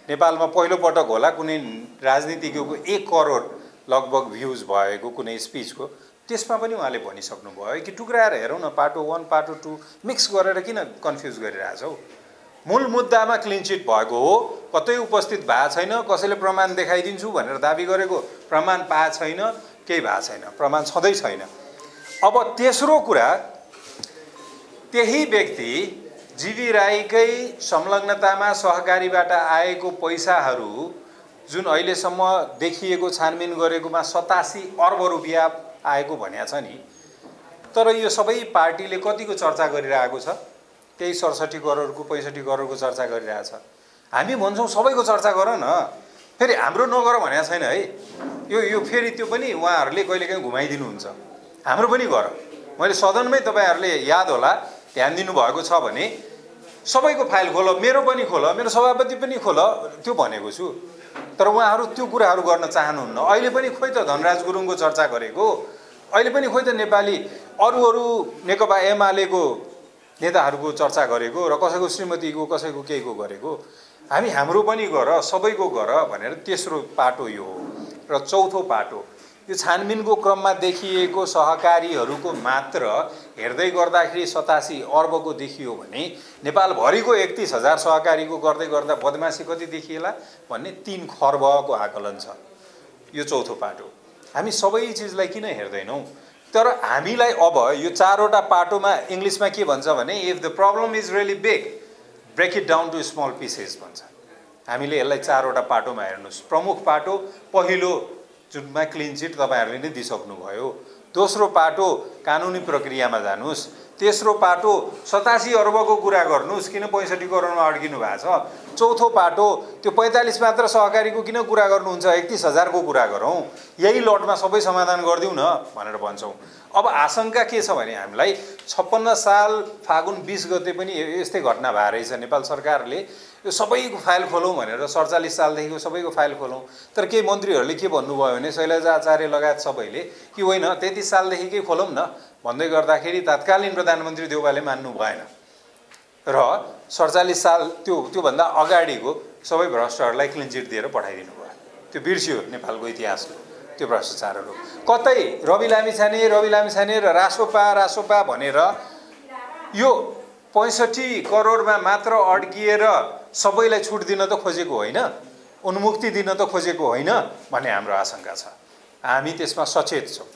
[SPEAKER 6] नेपालमा पहिलोपटक होला कुनै राजनीतिज्ञको एक करोड लगभग भ्युज भएको कुनै स्पिचको त्यसमा पनि उहाँले भनिसक्नुभयो कि टुक्राएर हेरौँ न पाटो वान पाटो टू मिक्स गरेर किन कन्फ्युज गरिरहेछौ मूल मुद्दामा क्लिन चिट भएको हो कतै उपस्थित भएको छैन कसैले प्रमाण देखाइदिन्छु भनेर दाबी गरेको प्रमाण पाएको छैन केही भएको छैन प्रमाण छँदै छैन। अब तेस्रो कुरा त्यही व्यक्ति जीवी राईकै संलग्नतामा सहकारीबाट आएको पैसाहरू जुन अहिलेसम्म देखिएको छानबिन गरेकोमा सतासी अर्ब रुपियाँ आएको भनिएको छ नि। तर यो सबै पार्टीले कतिको चर्चा गरिरहेको छ? त्यही सडसठी करोडको पैँसठी करोडको चर्चा गरिरहेछ। हामी भन्छौँ सबैको चर्चा गर न। फेरि हाम्रो नगर भनेको छैन है। यो यो फेरि त्यो पनि उहाँहरूले कहिलेकाहीँ घुमाइदिनुहुन्छ। हाम्रो पनि गर। मैले सदनमै तपाईँहरूले याद होला ध्यान दिनुभएको छ भने सबैको फाइल खोल मेरो पनि खोल मेरो सभापति पनि खोल त्यो भनेको छु। तर उहाँहरू त्यो कुराहरू गर्न चाहनुहुन्न। अहिले पनि खोइ त धनराज गुरुङको चर्चा गरेको। अहिले पनि खोइ त नेपाली अरू अरू नेकपा एमालेको नेताहरूको चर्चा गरेको र कसैको श्रीमतीको कसैको केहीको गरेको हामी हाम्रो पनि गर सबैको गर भनेर तेस्रो पाटो यो हो र चौथो पाटो। यो छानबिनको क्रममा देखिएको सहकारीहरूको मात्र हेर्दै गर्दाखेरि सतासी अर्बको देखियो भने नेपालभरिको एकतिस हजार सहकारीको गर्दै गर्दा बदमासी कति देखिएला भन्ने तिन खर्बको आकलन छ। यो चौथो पाटो। हामी सबै चिजलाई किन हेर्दैनौँ? तर हामीलाई अब यो चारवटा पाटोमा इङ्ग्लिसमा के भन्छ भने if the problem is really big break it down to small pieces भन्छ। हामीले यसलाई चारवटा पाटोमा हेर्नुहोस्। प्रमुख पाटो पहिलो जुनमा क्लिन चिट तपाईँहरूले नै दिइसक्नुभयो। दोस्रो पाटो कानुनी प्रक्रियामा जानुहोस्। तेस्रो पाटो सतासी अर्बको कुरा गर्नुहोस् किन पैँसठी करोडमा अड्किनु भएको छ? चौथो पाटो त्यो पैँतालिस मात्र सहकारीको किन कुरा गर्नुहुन्छ? एकतिस हजारको कुरा गरौँ। यही लटमा सबै समाधान गरिदिउँ न भनेर भन्छौँ। अब आशंका के छ भने हामीलाई छप्पन्न साल फागुन बिस गते पनि यस्तै घटना भएको रहेछ नेपाल सरकारले। यो सबैको फाइल खोलौँ भनेर सडचालिस सालदेखिको सबैको फाइल खोलौँ। तर केही मन्त्रीहरूले के भन्नुभयो भने शैलजा आचार्य लगायत सबैले कि होइन तेत्तिस सालदेखिकै खोलौँ न? भन्दै गर्दाखेरि तत्कालीन प्रधानमन्त्री देउबाले मान्नु भएन। र सडचालिस साल त्यो त्योभन्दा अगाडिको सबै भ्रष्टहरूलाई क्लिन चिट दिएर पठाइदिनु भयो। त्यो बिर्सियो नेपालको इतिहासले त्यो भ्रष्टाचारहरू। कतै रवि लामिछाने रवि लामिछाने र रासोपा रासोपा भनेर यो पैँसठी करोडमा मात्र अड्किएर सबैलाई छुट दिन त खोजेको होइन उन्मुक्ति दिन त खोजेको होइन भन्ने हाम्रो आशंका छ। हामी त्यसमा सचेत छौँ।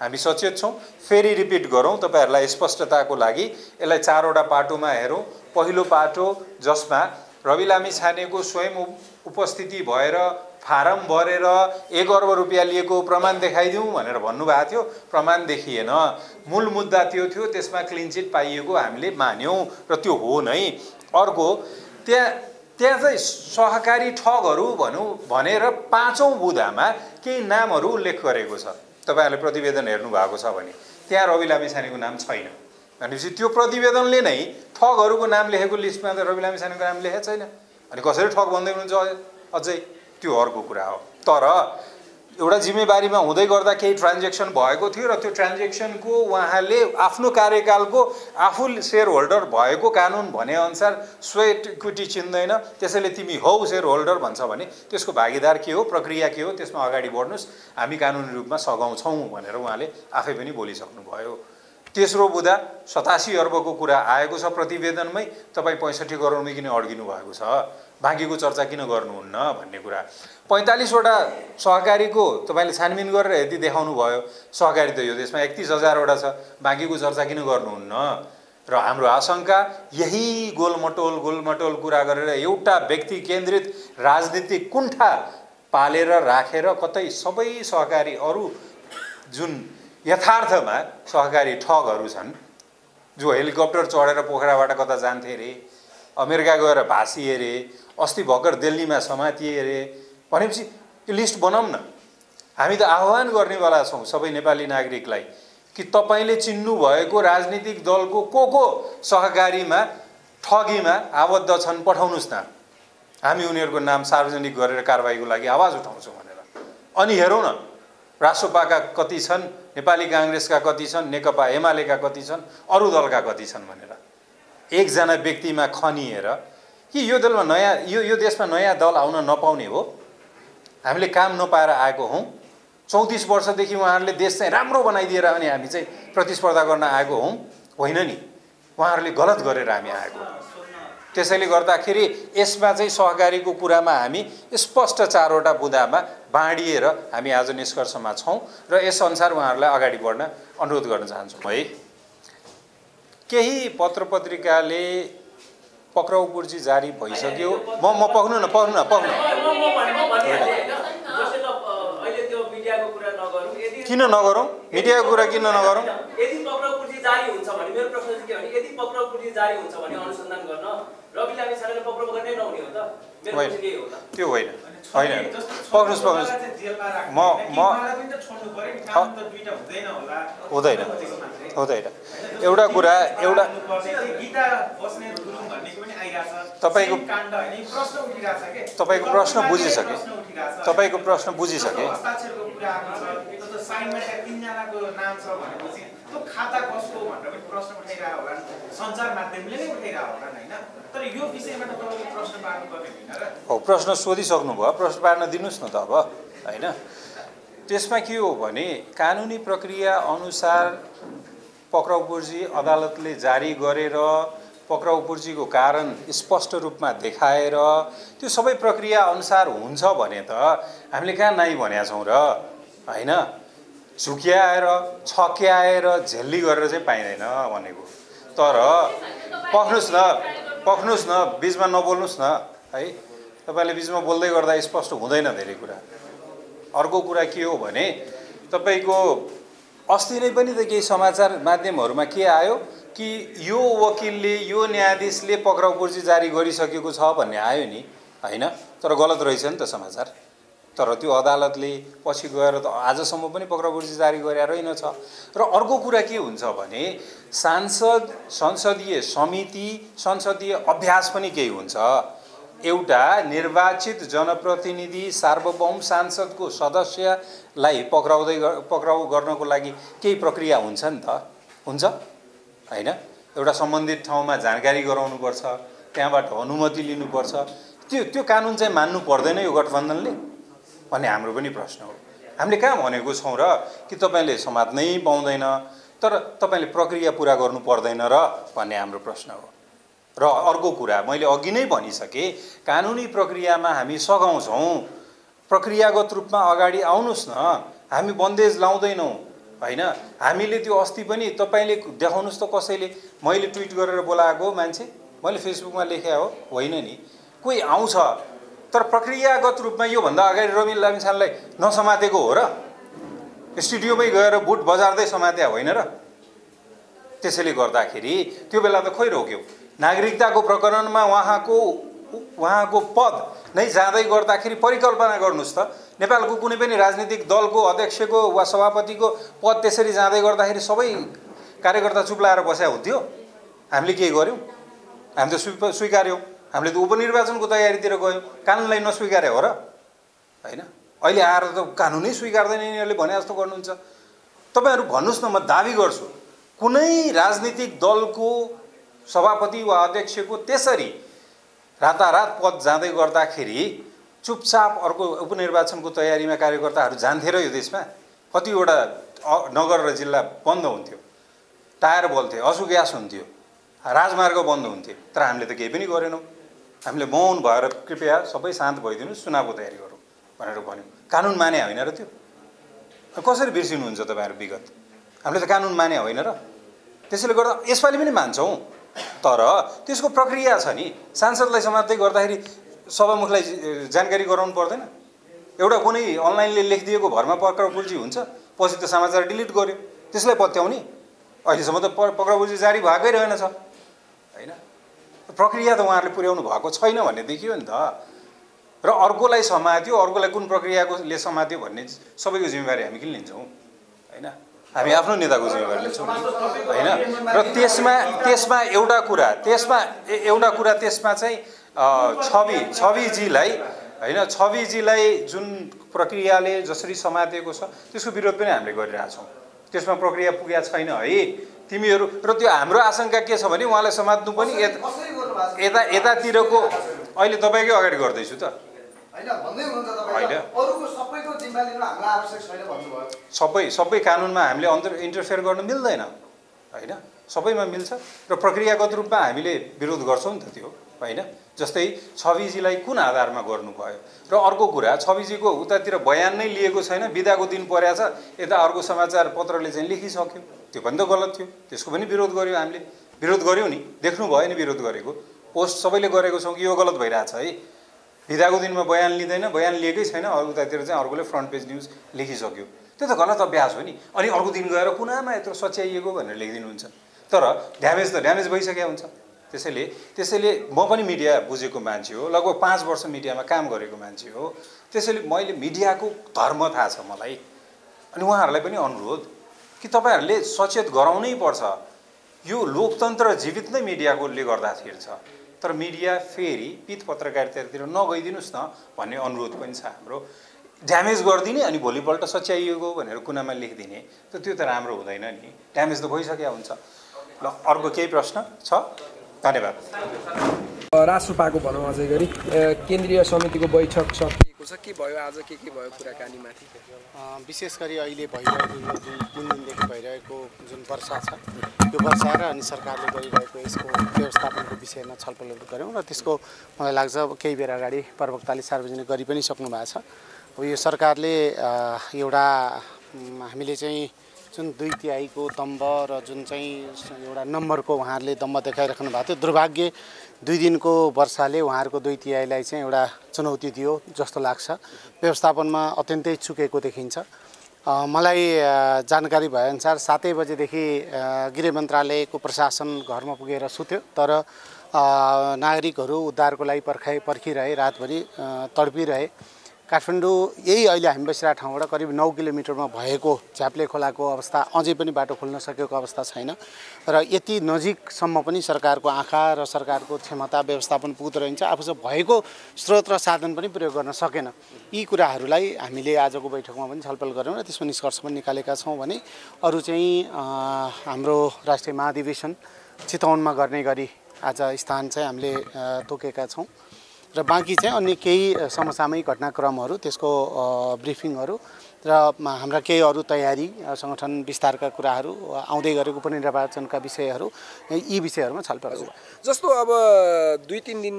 [SPEAKER 6] हामी सचेत छौँ फेरि रिपिट गरौँ तपाईँहरूलाई स्पष्टताको लागि यसलाई चारवटा पाटोमा हेरौँ। पहिलो पाटो जसमा रवि लामी छानेको स्वयं उपस्थिति भएर फारम भरेर एक अर्ब रुपियाँ लिएको प्रमाण देखाइदिउँ भनेर भन्नुभएको थियो। प्रमाण देखिएन। मूल मुद्दा त्यो थियो त्यसमा क्लिन चिट पाइएको हामीले मान्यौँ र त्यो हो नै। अर्को त्यहाँ त्यहाँ चाहिँ सहकारी ठगहरू भनौँ भनेर पाँचौँ बुदामा केही नामहरू उल्लेख गरेको छ। तपाईँहरूले प्रतिवेदन हेर्नुभएको छ भने। त्यहाँ रवि लामिछानेको नाम छैन। भनेपछि त्यो प्रतिवेदनले नै ठगहरूको नाम लेखेको लिस्टमा त रवि लामिछानेको नाम लेखेको छैन। अनि कसरी ठग भन्दै हुनुहुन्छ अझै? त्यो अर्को कुरा हो। तर एउटा जिम्मेवारीमा हुँदै गर्दा केही ट्रान्जेक्सन भएको थियो र त्यो ट्रान्जेक्सनको उहाँले आफ्नो कार्यकालको आफू सेयर होल्डर भएको कानुन भनेअनुसार स्वेट इक्विटी चिन्दैन। त्यसैले तिमी हौ सेयर होल्डर भन्छ भने त्यसको भागीदार के हो प्रक्रिया के हो त्यसमा अगाडि बढ्नुहोस्। हामी कानुनी रूपमा सघाउँछौँ भनेर उहाँले आफै पनि बोलिसक्नुभयो। तेस्रो बुधा सतासी अर्बको कुरा आएको छ प्रतिवेदनमै। तपाईँ पैँसठी करोडमै किन अड्किनु भएको छ? बाँकीको चर्चा किन गर्नुहुन्न भन्ने कुरा। पैँतालिसवटा सहकारीको तपाईँले छानबिन गरेर यदि देखाउनु भयो सहकारी त यो देशमा एकतिस हजारवटा छ बाँकीको चर्चा किन गर्नुहुन्न? र हाम्रो आशंका यही गोलमटोल गोलमटोल कुरा गरेर एउटा व्यक्ति केन्द्रित राजनीतिक कुण्ठा पालेर राखेर कतै सबै सहकारी अरू जुन यथार्थमा सहकारी ठगहरू छन् जो हेलिकप्टर चढेर पोखराबाट कता जान्थे अरे अमेरिका गएर भाँसिए अरे अस्ति भर्खर दिल्लीमा समातिए अरे भनेपछि यो लिस्ट बनाऊँ न। हामी त आह्वान गर्नेवाला छौँ सबै नेपाली नागरिकलाई कि तपाईँले चिन्नुभएको राजनीतिक दलको को को सहकारीमा ठगीमा आबद्ध छन् पठाउनुहोस् न। हामी उनीहरूको नाम सार्वजनिक गरेर कारवाहीको लागि आवाज उठाउँछौँ भनेर। अनि हेरौँ न रासोपाका कति छन् नेपाली काङ्ग्रेसका कति छन् नेकपा एमालेका कति छन् अरू दलका कति छन् भनेर। एकजना व्यक्तिमा खनिएर कि यो दलमा नयाँ यो यो देशमा नयाँ दल आउन नपाउने हो। हामीले काम नपाएर आएको हौँ। चौतिस वर्षदेखि उहाँहरूले देश चाहिँ राम्रो बनाइदिएर अनि हामी चाहिँ प्रतिस्पर्धा गर्न आएको हौँ। होइन नि? उहाँहरूले गलत गरेर हामी आएको त्यसैले गर्दाखेरि यसमा चाहिँ सहकारीको कुरामा हामी स्पष्ट चारवटा बुदामा बाँडिएर हामी आज निष्कर्षमा छौँ र यसअनुसार उहाँहरूलाई अगाडि बढ्न अनुरोध गर्न चाहन्छौँ। है केही पत्र पत्रिकाले पक्राउ पुर्जी जारी भइसक्यो म म पक्नु न पक्नु न पक्नु किन नगरौँ मिडियाको कुरा किन नगरौँ
[SPEAKER 8] यदि पक्राउ पुर्जी जारी हुन्छ भने मेरो प्रश्न चाहिँ के भने यदि पक्राउ पुर्जी जारी हुन्छ भने अनुसन्धान गर्न रवि लामी छानेले पक्राउ गर्नै नहुने हो त मेरो
[SPEAKER 6] होइन
[SPEAKER 8] प्रश्न यही हो त
[SPEAKER 6] त्यो होइन होइन। पक्नुहोस् पक्नुहोस् म म हुँदैन हुँदैन। एउटा कुरा एउटा तपाईँको तपाईँको प्रश्न बुझिसकेँ। तपाईँको प्रश्न बुझिसकेँ।
[SPEAKER 9] खाता कसको भनेर पनि प्रश्न उठाइरहेको होला सञ्चार माध्यमले नै उठाइरहेको होला होइन।
[SPEAKER 6] हो प्रश्न सोधिसक्नु भयो। प्रश्न पार्न दिनुहोस् न त अब होइन? त्यसमा के हो भने कानुनी प्रक्रिया अनुसार पक्राउ पुर्जी अदालतले जारी गरेर पक्राउ पुर्जीको कारण स्पष्ट रूपमा देखाएर त्यो सबै प्रक्रिया अनुसार हुन्छ भने त हामीले कहाँ नाइ भनेका छौँ र? होइन? झुक्याएर छक्याएर झेल्ली गरेर चाहिँ पाइँदैन भनेको। तर पख्नुहोस् न। पख्नुहोस् न बिचमा नबोल्नुहोस् न है? तपाईँले बिचमा बोल्दै गर्दा स्पष्ट हुँदैन धेरै कुरा। अर्को कुरा के हो भने तपाईँको अस्ति नै पनि त केही समाचार माध्यमहरूमा के आयो कि यो वकिलले यो न्यायाधीशले पक्राउ पुर्जी जारी गरिसकेको छ भन्ने आयो नि होइन? तर गलत रहेछ नि त समाचार। तर त्यो अदालतले पछि गएर त आजसम्म पनि पक्राउ पुर्जी जारी गरेर रहेनछ र अर्को कुरा के हुन्छ भने सांसद संसदीय समिति संसदीय अभ्यास पनि केही हुन्छ। एउटा निर्वाचित जनप्रतिनिधि सार्वभौम सांसदको सदस्यलाई पक्राउँदै पक्राउ गर्नको लागि केही प्रक्रिया हुन्छ नि त? हुन्छ? होइन? एउटा सम्बन्धित ठाउँमा जानकारी गराउनुपर्छ त्यहाँबाट अनुमति लिनुपर्छ। त्यो त्यो कानुन चाहिँ मान्नु पर्दैन यो गठबन्धनले। भन्ने हाम्रो पनि प्रश्न हो। हामीले कहाँ भनेको छौँ र कि तपाईँले समात्नै पाउँदैन तर तपाईँले प्रक्रिया पुरा गर्नु पर्दैन र भन्ने हाम्रो प्रश्न हो। र अर्को कुरा मैले अघि नै भनिसकेँ कानुनी प्रक्रियामा हामी सघाउँछौँ प्रक्रियागत रूपमा अगाडि आउनुहोस् न हामी बन्देज लाउँदैनौँ होइन? हामीले त्यो अस्ति पनि तपाईँले देखाउनुहोस् त कसैले। मैले ट्विट गरेर बोलाएको मान्छे मैले फेसबुकमा लेखे हो होइन नि। कोही आउँछ तर प्रक्रियागत रूपमा योभन्दा अगाडि रवि लामिछानेलाई नसमातेको हो र स्टुडियोमै गएर बुट बजार्दै समात्या होइन र त्यसैले गर्दाखेरि त्यो बेला त खोइ रोक्यो। नागरिकताको प्रकरणमा उहाँको उहाँको पद नै जाँदै गर्दाखेरि परिकल्पना गर्नुहोस् त। नेपालको कुनै पनि राजनीतिक दलको अध्यक्षको वा सभापतिको पद त्यसरी जाँदै गर्दाखेरि सबै कार्यकर्ता चुप लाएर बस्या हुन्थ्यो। हामीले के गर्यौँ हामी त स्वी स्वीकार्यौँ। हामीले त उपनिर्वाचनको तयारीतिर गयौँ। कानुनलाई नस्वीकार्यो हो र? होइन? अहिले आएर त कानुनै स्वीकार्दैन यिनीहरूले भने जस्तो गर्नुहुन्छ। तपाईँहरू भन्नुहोस् न म दावी गर्छु कुनै राजनीतिक दलको सभापति वा अध्यक्षको त्यसरी रातारात पद जाँदै गर्दाखेरि चुपचाप अर्को उपनिर्वाचनको तयारीमा कार्यकर्ताहरू जान्थे र यो देशमा? कतिवटा नगर र जिल्ला बन्द हुन्थ्यो। टायर बल्थे असु ग्यास हुन्थ्यो राजमार्ग बन्द हुन्थ्यो तर हामीले त केही पनि गरेनौँ। हामीले मौन भएर कृपया सबै शान्त भइदिनुहोस् चुनावको तयारी गरौँ भनेर भन्यौँ। कानुन माने होइन र त्यो। कसरी बिर्सिनुहुन्छ तपाईँहरू विगत? हामीले त कानुन माने होइन र। त्यसैले गर्दा यसपालि पनि मान्छौँ। तर त्यसको प्रक्रिया छ नि। सांसदलाई समात्दै गर्दाखेरि सभामुखलाई जानकारी गराउनु पर्दैन। एउटा कुनै अनलाइनले लेखिदिएको भरमा पक्राउपुल्जी हुन्छ पछि त समाचार डिलिट गर्यो त्यसलाई पत्याउने। अहिलेसम्म त प पक्राउपुल्जी जारी भएकै रहेनछ। प्रक्रिया त उहाँहरूले पुर्याउनु भएको छैन भन्ने देखियो नि त। र अर्कोलाई समात्यो अर्कोलाई कुन प्रक्रियाकोले समात्यो भन्ने सबैको जिम्मेवारी हामी किन लिन्छौँ? होइन? हामी आफ्नो नेताको जिम्मेवारी लिन्छौँ। होइन? र त्यसमा त्यसमा एउटा कुरा त्यसमा एउटा कुरा त्यसमा चाहिँ छवि छविजीलाई होइन? छविजीलाई जुन प्रक्रियाले जसरी समातिएको छ त्यसको विरोध पनि हामीले गरिरहेछौँ। त्यसमा प्रक्रिया पुगेको छैन है। तिमीहरू र त्यो हाम्रो आशंका के छ भने उहाँलाई समात्नु पनि यता यतातिरको अहिले तपाईँकै अगाडि गर्दैछु त।
[SPEAKER 7] होइन
[SPEAKER 6] सबै सबै कानुनमा हामीले अन्तर इन्टरफेयर गर्नु मिल्दैन। होइन? सबैमा मिल्छ। र प्रक्रियागत रूपमा हामीले विरोध गर्छौँ नि त त्यो। होइन? जस्तै छविजीलाई कुन आधारमा गर्नुभयो? र अर्को कुरा छविजीको उतातिर बयान नै लिएको छैन। बिदाको दिन परेको छ यता अर्को समाचार पत्रले चाहिँ लेखिसक्यो। त्यो पनि त गलत थियो। त्यसको पनि विरोध गर्यो हामीले। विरोध गर्यौँ नि? देख्नु भयो नि विरोध गरेको। पोस्ट सबैले गरेको छौँ कि यो गलत भइरहेछ है? बिदाको दिनमा बयान लिँदैन बयान लिएकै छैन अरू उतातिर चाहिँ अर्कोले फ्रन्ट पेज न्युज लेखिसक्यो। त्यो त गलत अभ्यास हो नि। अनि अर्को दिन गएर कुनामा यत्रो सच्याइएको भनेर लेखिदिनुहुन्छ। तर ड्यामेज त ड्यामेज भइसकेको हुन्छ। त्यसैले त्यसैले म पनि मिडिया बुझेको मान्छे हो। लगभग पाँच वर्ष मिडियामा काम गरेको मान्छे हो। त्यसैले मैले मिडियाको धर्म थाहा छ मलाई। अनि उहाँहरूलाई पनि अनुरोध कि तपाईँहरूले सचेत गराउनै पर्छ। यो लोकतन्त्र जीवित नै मिडियाकोले गर्दाखेरि छ। तर मिडिया फेरि पित पत्रकारितातिर नगइदिनुहोस् न भन्ने अनुरोध पनि छ हाम्रो। ड्यामेज गरिदिने अनि भोलिपल्ट सच्याइएको भनेर कुनामा लेखिदिने त त्यो त राम्रो हुँदैन नि। ड्यामेज त भइसकेको हुन्छ। ल अर्को केही प्रश्न छ? धन्यवाद।
[SPEAKER 5] राजसपाको भनौँ अझै गरी केन्द्रीय समितिको बैठक छ के भयो आज के के भयो कुराकानीमाथि?
[SPEAKER 10] विशेष गरी अहिले भइरहेको यो जुन तिन दिनदेखि भइरहेको जुन वर्षा छ यो वर्षा र अनि सरकारले गरिरहेको यसको व्यवस्थापनको विषयमा छलफलहरू गऱ्यौँ र त्यसको मलाई लाग्छ अब केही बेर अगाडि प्रवक्ताले सार्वजनिक गरि पनि सक्नु भएको छ। अब यो सरकारले एउटा हामीले चाहिँ जुन दुई तिहाईको दम्ब र जुन चाहिँ एउटा नम्बरको उहाँहरूले दम्ब देखाइराख्नु भएको थियो दुर्भाग्य दुई दिनको वर्षाले उहाँहरूको दुई तिहाईलाई चाहिँ एउटा चुनौती दियो जस्तो लाग्छ। व्यवस्थापनमा अत्यन्तै चुकेको देखिन्छ। मलाई जानकारी भएअनुसार सातै बजेदेखि गृह मन्त्रालयको प्रशासन घरमा पुगेर सुत्यो। तर नागरिकहरू उद्धारको लागि पर्खाइ पर्खिरहे रातभरि तडपिरहे। काठमाडौँ यही अहिले हामी बसिरहेको ठाउँबाट करिब नौ किलोमिटरमा भएको झ्याप्ले खोलाको अवस्था अझै पनि बाटो खोल्न सकेको अवस्था छैन। र यति नजिकसम्म पनि सरकारको आँखा र सरकारको क्षमता व्यवस्थापन पुग्दो रहन्छ आफूसँग भएको स्रोत र साधन पनि प्रयोग गर्न सकेन। यी कुराहरूलाई हामीले आजको बैठकमा पनि छलफल गऱ्यौँ र त्यसमा निष्कर्ष पनि निकालेका छौँ भने अरू चाहिँ हाम्रो राष्ट्रिय महाधिवेशन चितवनमा गर्ने गरी आज स्थान चाहिँ हामीले तोकेका छौँ। र बाँकी चाहिँ अन्य केही समसामयिक घटनाक्रमहरू त्यसको ब्रिफिङहरू र हाम्रा केही अरू तयारी सङ्गठन विस्तारका कुराहरू आउँदै गरेको उपनिर्वाचनका विषयहरू यी विषयहरूमा छलफल
[SPEAKER 5] जस्तो अब दुई तिन दिन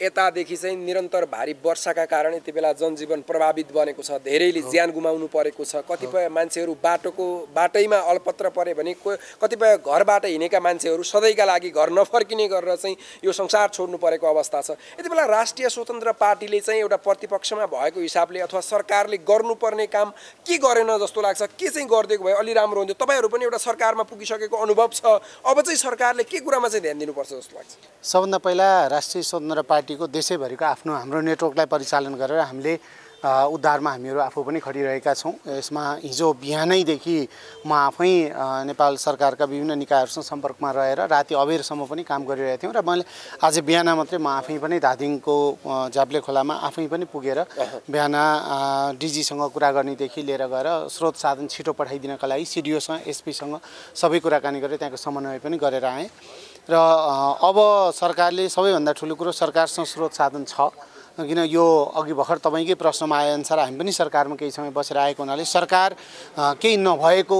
[SPEAKER 5] यतादेखि चाहिँ निरन्तर भारी वर्षाका कारण यति बेला जनजीवन प्रभावित बनेको छ धेरैले ज्यान गुमाउनु परेको छ। कतिपय मान्छेहरू बाटोको बाटैमा अल्पत्र परे भने को कतिपय घरबाट हिँडेका मान्छेहरू सधैँका लागि घर नफर्किने गरेर चाहिँ यो संसार छोड्नु परेको अवस्था छ। यति बेला राष्ट्रिय स्वतन्त्र पार्टीले चाहिँ एउटा प्रतिपक्षमा भएको हिसाबले अथवा सरकारले गर्नुपर्ने काम के गरेन जस्तो लाग्छ के चाहिँ गरिदिएको भए अलि राम्रो हुन्थ्यो। तपाईँहरू पनि एउटा सरकारमा पुगिसकेको अनुभव छ। अब चाहिँ सरकारले के कुरामा चाहिँ ध्यान दिनुपर्छ जस्तो लाग्छ?
[SPEAKER 10] सबभन्दा पहिला राष्ट्रिय स्वतन्त्र पार्टी पार्टीको देशैभरिको आफ्नो हाम्रो नेटवर्कलाई परिचालन गरेर हामीले उद्धारमा हामीहरू आफू पनि खटिरहेका छौँ। यसमा हिजो बिहानैदेखि म आफै नेपाल सरकारका विभिन्न निकायहरूसँग सम्पर्कमा रहेर राति अबेरसम्म पनि काम गरिरहेको थियौँ र मैले आज बिहान मात्रै म आफै पनि धादिङको अ, जाप्ले खोलामा आफै पनि पुगेर बिहान डिजीसँग कुरा गर्नेदेखि लिएर गएर स्रोत साधन छिटो पठाइदिनका लागि सिडिओसँग एसपीसँग सबै कुराकानी गरेर त्यहाँको समन्वय पनि गरेर आएँ। र अब सरकारले सबैभन्दा ठुलो कुरो सरकारसँग स्रोत साधन छ। किन यो अघि भर्खर तपाईँकै प्रश्नमा आएअनुसार हामी पनि सरकारमा केही समय बसेर आएको हुनाले सरकार केही नभएको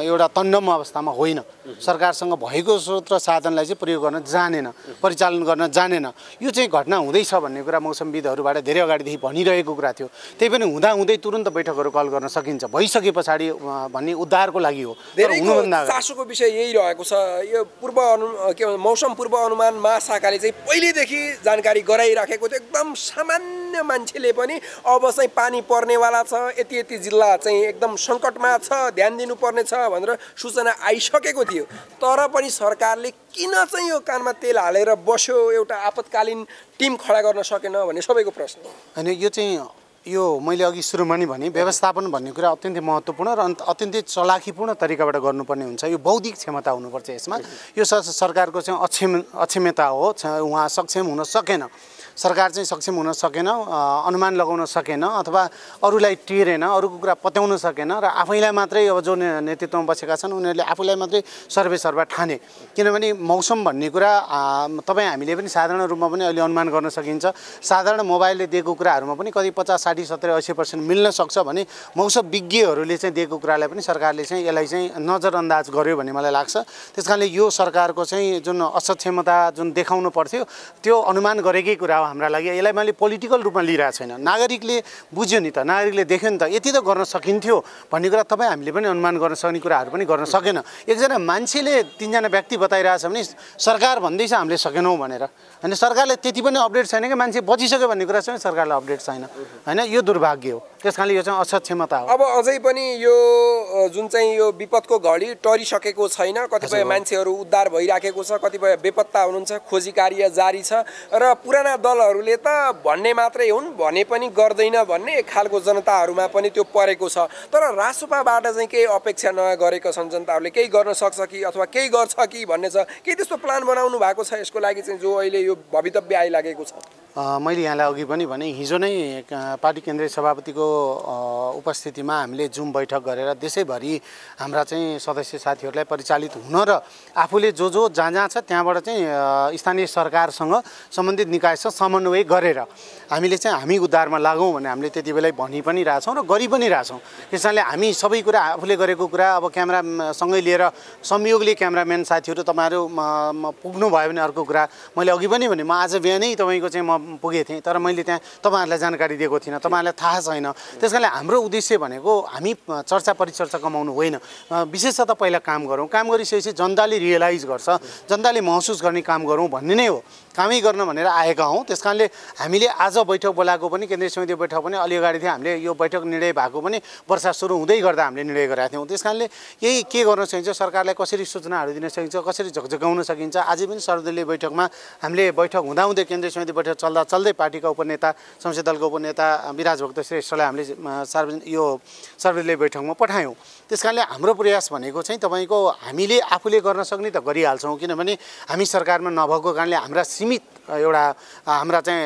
[SPEAKER 10] एउटा तन्डम अवस्थामा होइन। सरकारसँग भएको स्रोत र साधनलाई चाहिँ प्रयोग गर्न जानेन परिचालन गर्न जानेन। यो चाहिँ घटना हुँदैछ भन्ने कुरा मौसमविदहरूबाट धेरै अगाडिदेखि भनिरहेको कुरा थियो। त्यही पनि हुँदाहुँदै तुरन्त बैठकहरू कल गर्न सकिन्छ। भइसके पछाडि भन्ने उद्धारको लागि हो।
[SPEAKER 5] चासोको विषय यही रहेको छ। यो पूर्व अनु के भन्छ मौसम पूर्व अनुमान महाशाखाले चाहिँ पहिल्यैदेखि जानकारी गराइराखेको थियो। एकदम सामान्य मान्छेले पनि अब चाहिँ पानी पर्नेवाला छ यति यति जिल्ला चाहिँ एकदम सङ्कटमा छ ध्यान दिनुपर्ने छ भनेर सूचना आइसकेको थियो। तर पनि सरकारले किन चाहिँ यो कानमा तेल हालेर बस्यो एउटा आपतकालीन टिम खडा गर्न सकेन भन्ने सबैको प्रश्न
[SPEAKER 10] होइन यो चाहिँ यो मैले अघि सुरुमा नि भने व्यवस्थापन भन्ने कुरा अत्यन्तै महत्त्वपूर्ण र अन्त अत्यन्तै चलाखीपूर्ण तरिकाबाट गर्नुपर्ने हुन्छ। यो बौद्धिक क्षमता हुनुपर्छ यसमा। यो सरकारको चाहिँ अक्षम अक्षमता हो उहाँ सक्षम हुन सकेन। सरकार चाहिँ सक्षम हुन सकेन अनुमान लगाउन सकेन अथवा अरूलाई टेरेन अरूको कुरा पत्याउन सकेन र आफैलाई मात्रै अब जो नेतृत्वमा बसेका छन् उनीहरूले आफूलाई मात्रै सर्वे सर्वा ठाने। किनभने मौसम भन्ने कुरा तपाईँ हामीले पनि साधारण रूपमा पनि अहिले अनुमान गर्न सकिन्छ। साधारण मोबाइलले दिएको कुराहरूमा पनि कति पचास साठी सत्तरी अस्सी पर्सेन्ट मिल्न सक्छ भने मौसम विज्ञहरूले चाहिँ दिएको कुरालाई पनि सरकारले चाहिँ यसलाई चाहिँ नजरअन्दाज गर्यो भन्ने मलाई लाग्छ। त्यस कारणले यो सरकारको चाहिँ जुन असक्षमता जुन देखाउनु पर्थ्यो त्यो अनुमान गरेकै कुरा हो। हाम्रा लागि यसलाई मैले पोलिटिकल रूपमा लिइरहेको छैन। नागरिकले बुझ्यो नि त नागरिकले देख्यो नि त यति त गर्न सकिन्थ्यो भन्ने कुरा तपाईँ हामीले पनि अनुमान गर्न सक्ने कुराहरू पनि गर्न सकेन। एकजना मान्छेले तिनजना व्यक्ति बताइरहेछ भने सरकार भन्दैछ हामीले सकेनौँ भनेर। होइन सरकारले त्यति पनि अपडेट छैन कि मान्छे बचिसक्यो भन्ने कुरा चाहिँ सरकारलाई अपडेट छैन। होइन यो दुर्भाग्य हो। त्यस कारणले यो चाहिँ असक्षमता हो।
[SPEAKER 5] अब अझै पनि यो जुन चाहिँ यो विपदको घडी टरिसकेको छैन कतिपय मान्छेहरू उद्धार भइराखेको छ कतिपय बेपत्ता हुनुहुन्छ खोजी कार्य जारी छ र पुराना दलहरूले त भन्ने मात्रै हुन् भने पनि गर्दैन भन्ने खालको जनताहरूमा पनि त्यो परेको छ। तर रासोपाबाट चाहिँ केही अपेक्षा नयाँ गरेका छन् जनताहरूले केही गर्न सक्छ कि अथवा केही गर्छ कि भन्ने छ केही त्यस्तो प्लान बनाउनु भएको छ यसको लागि चाहिँ जो अहिले यो भवितव्य आइलागेको छ?
[SPEAKER 10] मैले यहाँलाई अघि पनि भने हिजो नै पार्टी केन्द्रीय सभापतिको उपस्थितिमा हामीले जुम बैठक गरेर देशैभरि हाम्रा चाहिँ सदस्य साथीहरूलाई परिचालित हुन र आफूले जो जो जहाँ जहाँ छ त्यहाँबाट चाहिँ स्थानीय सरकारसँग सम्बन्धित निकायसँग समन्वय गरेर हामीले चाहिँ हामी उद्धारमा लागौँ भने हामीले त्यति बेलै भनि पनि रहेछौँ र गरि पनि रहेछौँ त्यस कारणले हामी सबै कुरा आफूले गरेको कुरा अब क्यामेरासँगै लिएर संयोगले क्यामेराम्यान साथीहरू तपाईँहरू म- म पुग्नु भयो भने अर्को कुरा। मैले अघि पनि भने म आज बिहानै तपाईँको चाहिँ म पुगेको थिएँ तर मैले त्यहाँ तपाईँहरूलाई जानकारी दिएको थिइनँ तपाईँहरूलाई थाहा छैन। त्यस कारणले हाम्रो उद्देश्य भनेको हामी चर्चा परिचर्चा कमाउनु होइन। विशेषतः पहिला काम गरौँ। काम गरिसकेपछि जनताले रियलाइज गर्छ जनताले महसुस गर्ने काम गरौँ भन्ने नै हो। कामै गर्न भनेर आएका हौँ। त्यस कारणले हामीले आज बैठक बोलाएको पनि केन्द्रीय समिति बैठक पनि अलि अगाडि थियो हामीले यो बैठक निर्णय भएको पनि वर्षा सुरु हुँदै गर्दा हामीले निर्णय गरेका थियौँ। त्यस कारणले यही के गर्न सकिन्छ? सरकारलाई कसरी सूचनाहरू दिन सकिन्छ? कसरी झकझगाउन सकिन्छ? आज पनि सर्वदलीय बैठकमा हामीले बैठक हुँदाहुँदै केन्द्रीय समिति बैठक चल्दा चल्दै पार्टीका उपनेता संसदीय दलको उपनेता विराज भक्त श्रेष्ठलाई हामीले सार्वजनिक यो सर्वदलीय बैठकमा पठायौँ। त्यस कारणले हाम्रो प्रयास भनेको चाहिँ तपाईँको हामीले आफूले गर्न सक्ने त गरिहाल्छौँ। किनभने हामी सरकारमा नभएको कारणले हाम्रा सीमित एउटा हाम्रा चाहिँ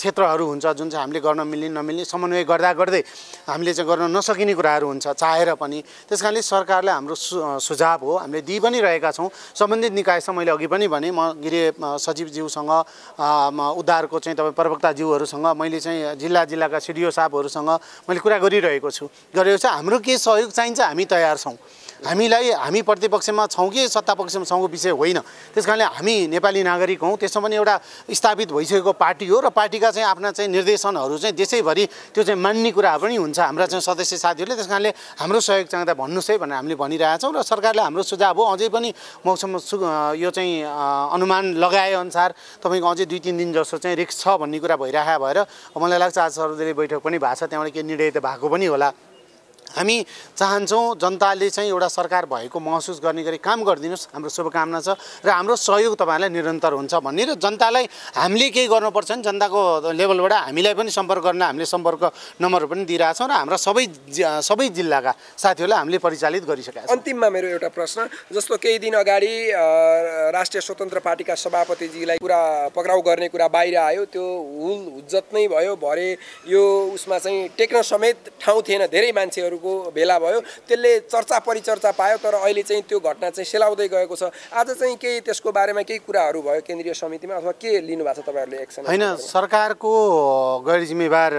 [SPEAKER 10] क्षेत्रहरू हुन्छ जुन चाहिँ हामीले गर्न मिल्ने नमिल्ने समन्वय गर्दा गर्दै हामीले चाहिँ गर्न नसकिने कुराहरू हुन्छ चाहेर पनि। त्यस कारणले सरकारलाई हाम्रो सु सुझाव हो हामीले दिइ पनि रहेका छौँ। सम्बन्धित निकायसँग मैले अघि पनि भने म गृह सचिवज्यूसँग म उद्धारको चाहिँ तपाईँ प्रवक्ताज्यूहरूसँग मैले चाहिँ जिल्ला जिल्लाका सिडिओ साहबहरूसँग मैले कुरा गरिरहेको छु। गरेको छ हाम्रो के सहयोग चाहिन्छ हामी तयार छौँ। हामीलाई हामी प्रतिपक्षमा छौँ कि सत्तापक्षमा छौँको विषय होइन। त्यस कारणले हामी नेपाली नागरिक हौँ। त्यसमा पनि एउटा स्थापित भइसकेको पार्टी हो र पार्टीका चाहिँ आफ्ना चाहिँ निर्देशनहरू चाहिँ देशैभरि त्यो चाहिँ मान्ने कुराहरू पनि हुन्छ। हाम्रा चाहिँ सदस्य साथीहरूले त्यस कारणले हाम्रो सहयोग चाहँदा भन्नुहोस् है भनेर हामीले भनिरहेछौँ र सरकारले हाम्रो सुझाव हो। अझै पनि मौसम यो चाहिँ अनुमान लगाएअनुसार तपाईँको अझै दुई तिन दिन जस्तो चाहिँ रिक्स छ भन्ने कुरा भइरहेको भएर मलाई लाग्छ आज सर्वदलीय बैठक पनि भएको छ। त्यहाँबाट केही निर्णय त भएको पनि होला। हामी चाहन्छौँ जनताले चाहिँ एउटा सरकार भएको महसुस गर्ने गरी काम गरिदिनुहोस्। हाम्रो शुभकामना छ र हाम्रो सहयोग तपाईँहरूलाई निरन्तर हुन्छ भन्ने र जनतालाई हामीले केही गर्नुपर्छ भने जनताको लेभलबाट हामीलाई पनि सम्पर्क गर्न हामीले सम्पर्क नम्बरहरू पनि दिइरहेछौँ र हाम्रा सबै सबै जिल्लाका साथीहरूलाई हामीले परिचालित गरिसकेका छौँ।
[SPEAKER 5] अन्तिममा मेरो एउटा प्रश्न जस्तो केही दिन अगाडि राष्ट्रिय स्वतन्त्र पार्टीका सभापतिजीलाई कुरा पक्राउ गर्ने कुरा बाहिर आयो त्यो हुल हुज्जत नै भयो भरे यो उसमा चाहिँ टेक्न समेत ठाउँ थिएन। धेरै मान्छेहरूको भेला भयो। त्यसले चर्चा परिचर्चा पायो तर अहिले चाहिँ त्यो घटना चाहिँ सेलाउँदै गएको छ। आज चाहिँ केही त्यसको बारेमा केही कुराहरू भयो केन्द्रीय समितिमा अथवा के लिनुभएको छ तपाईँहरूले एक्सन
[SPEAKER 10] होइन सरकारको गैर जिम्मेवार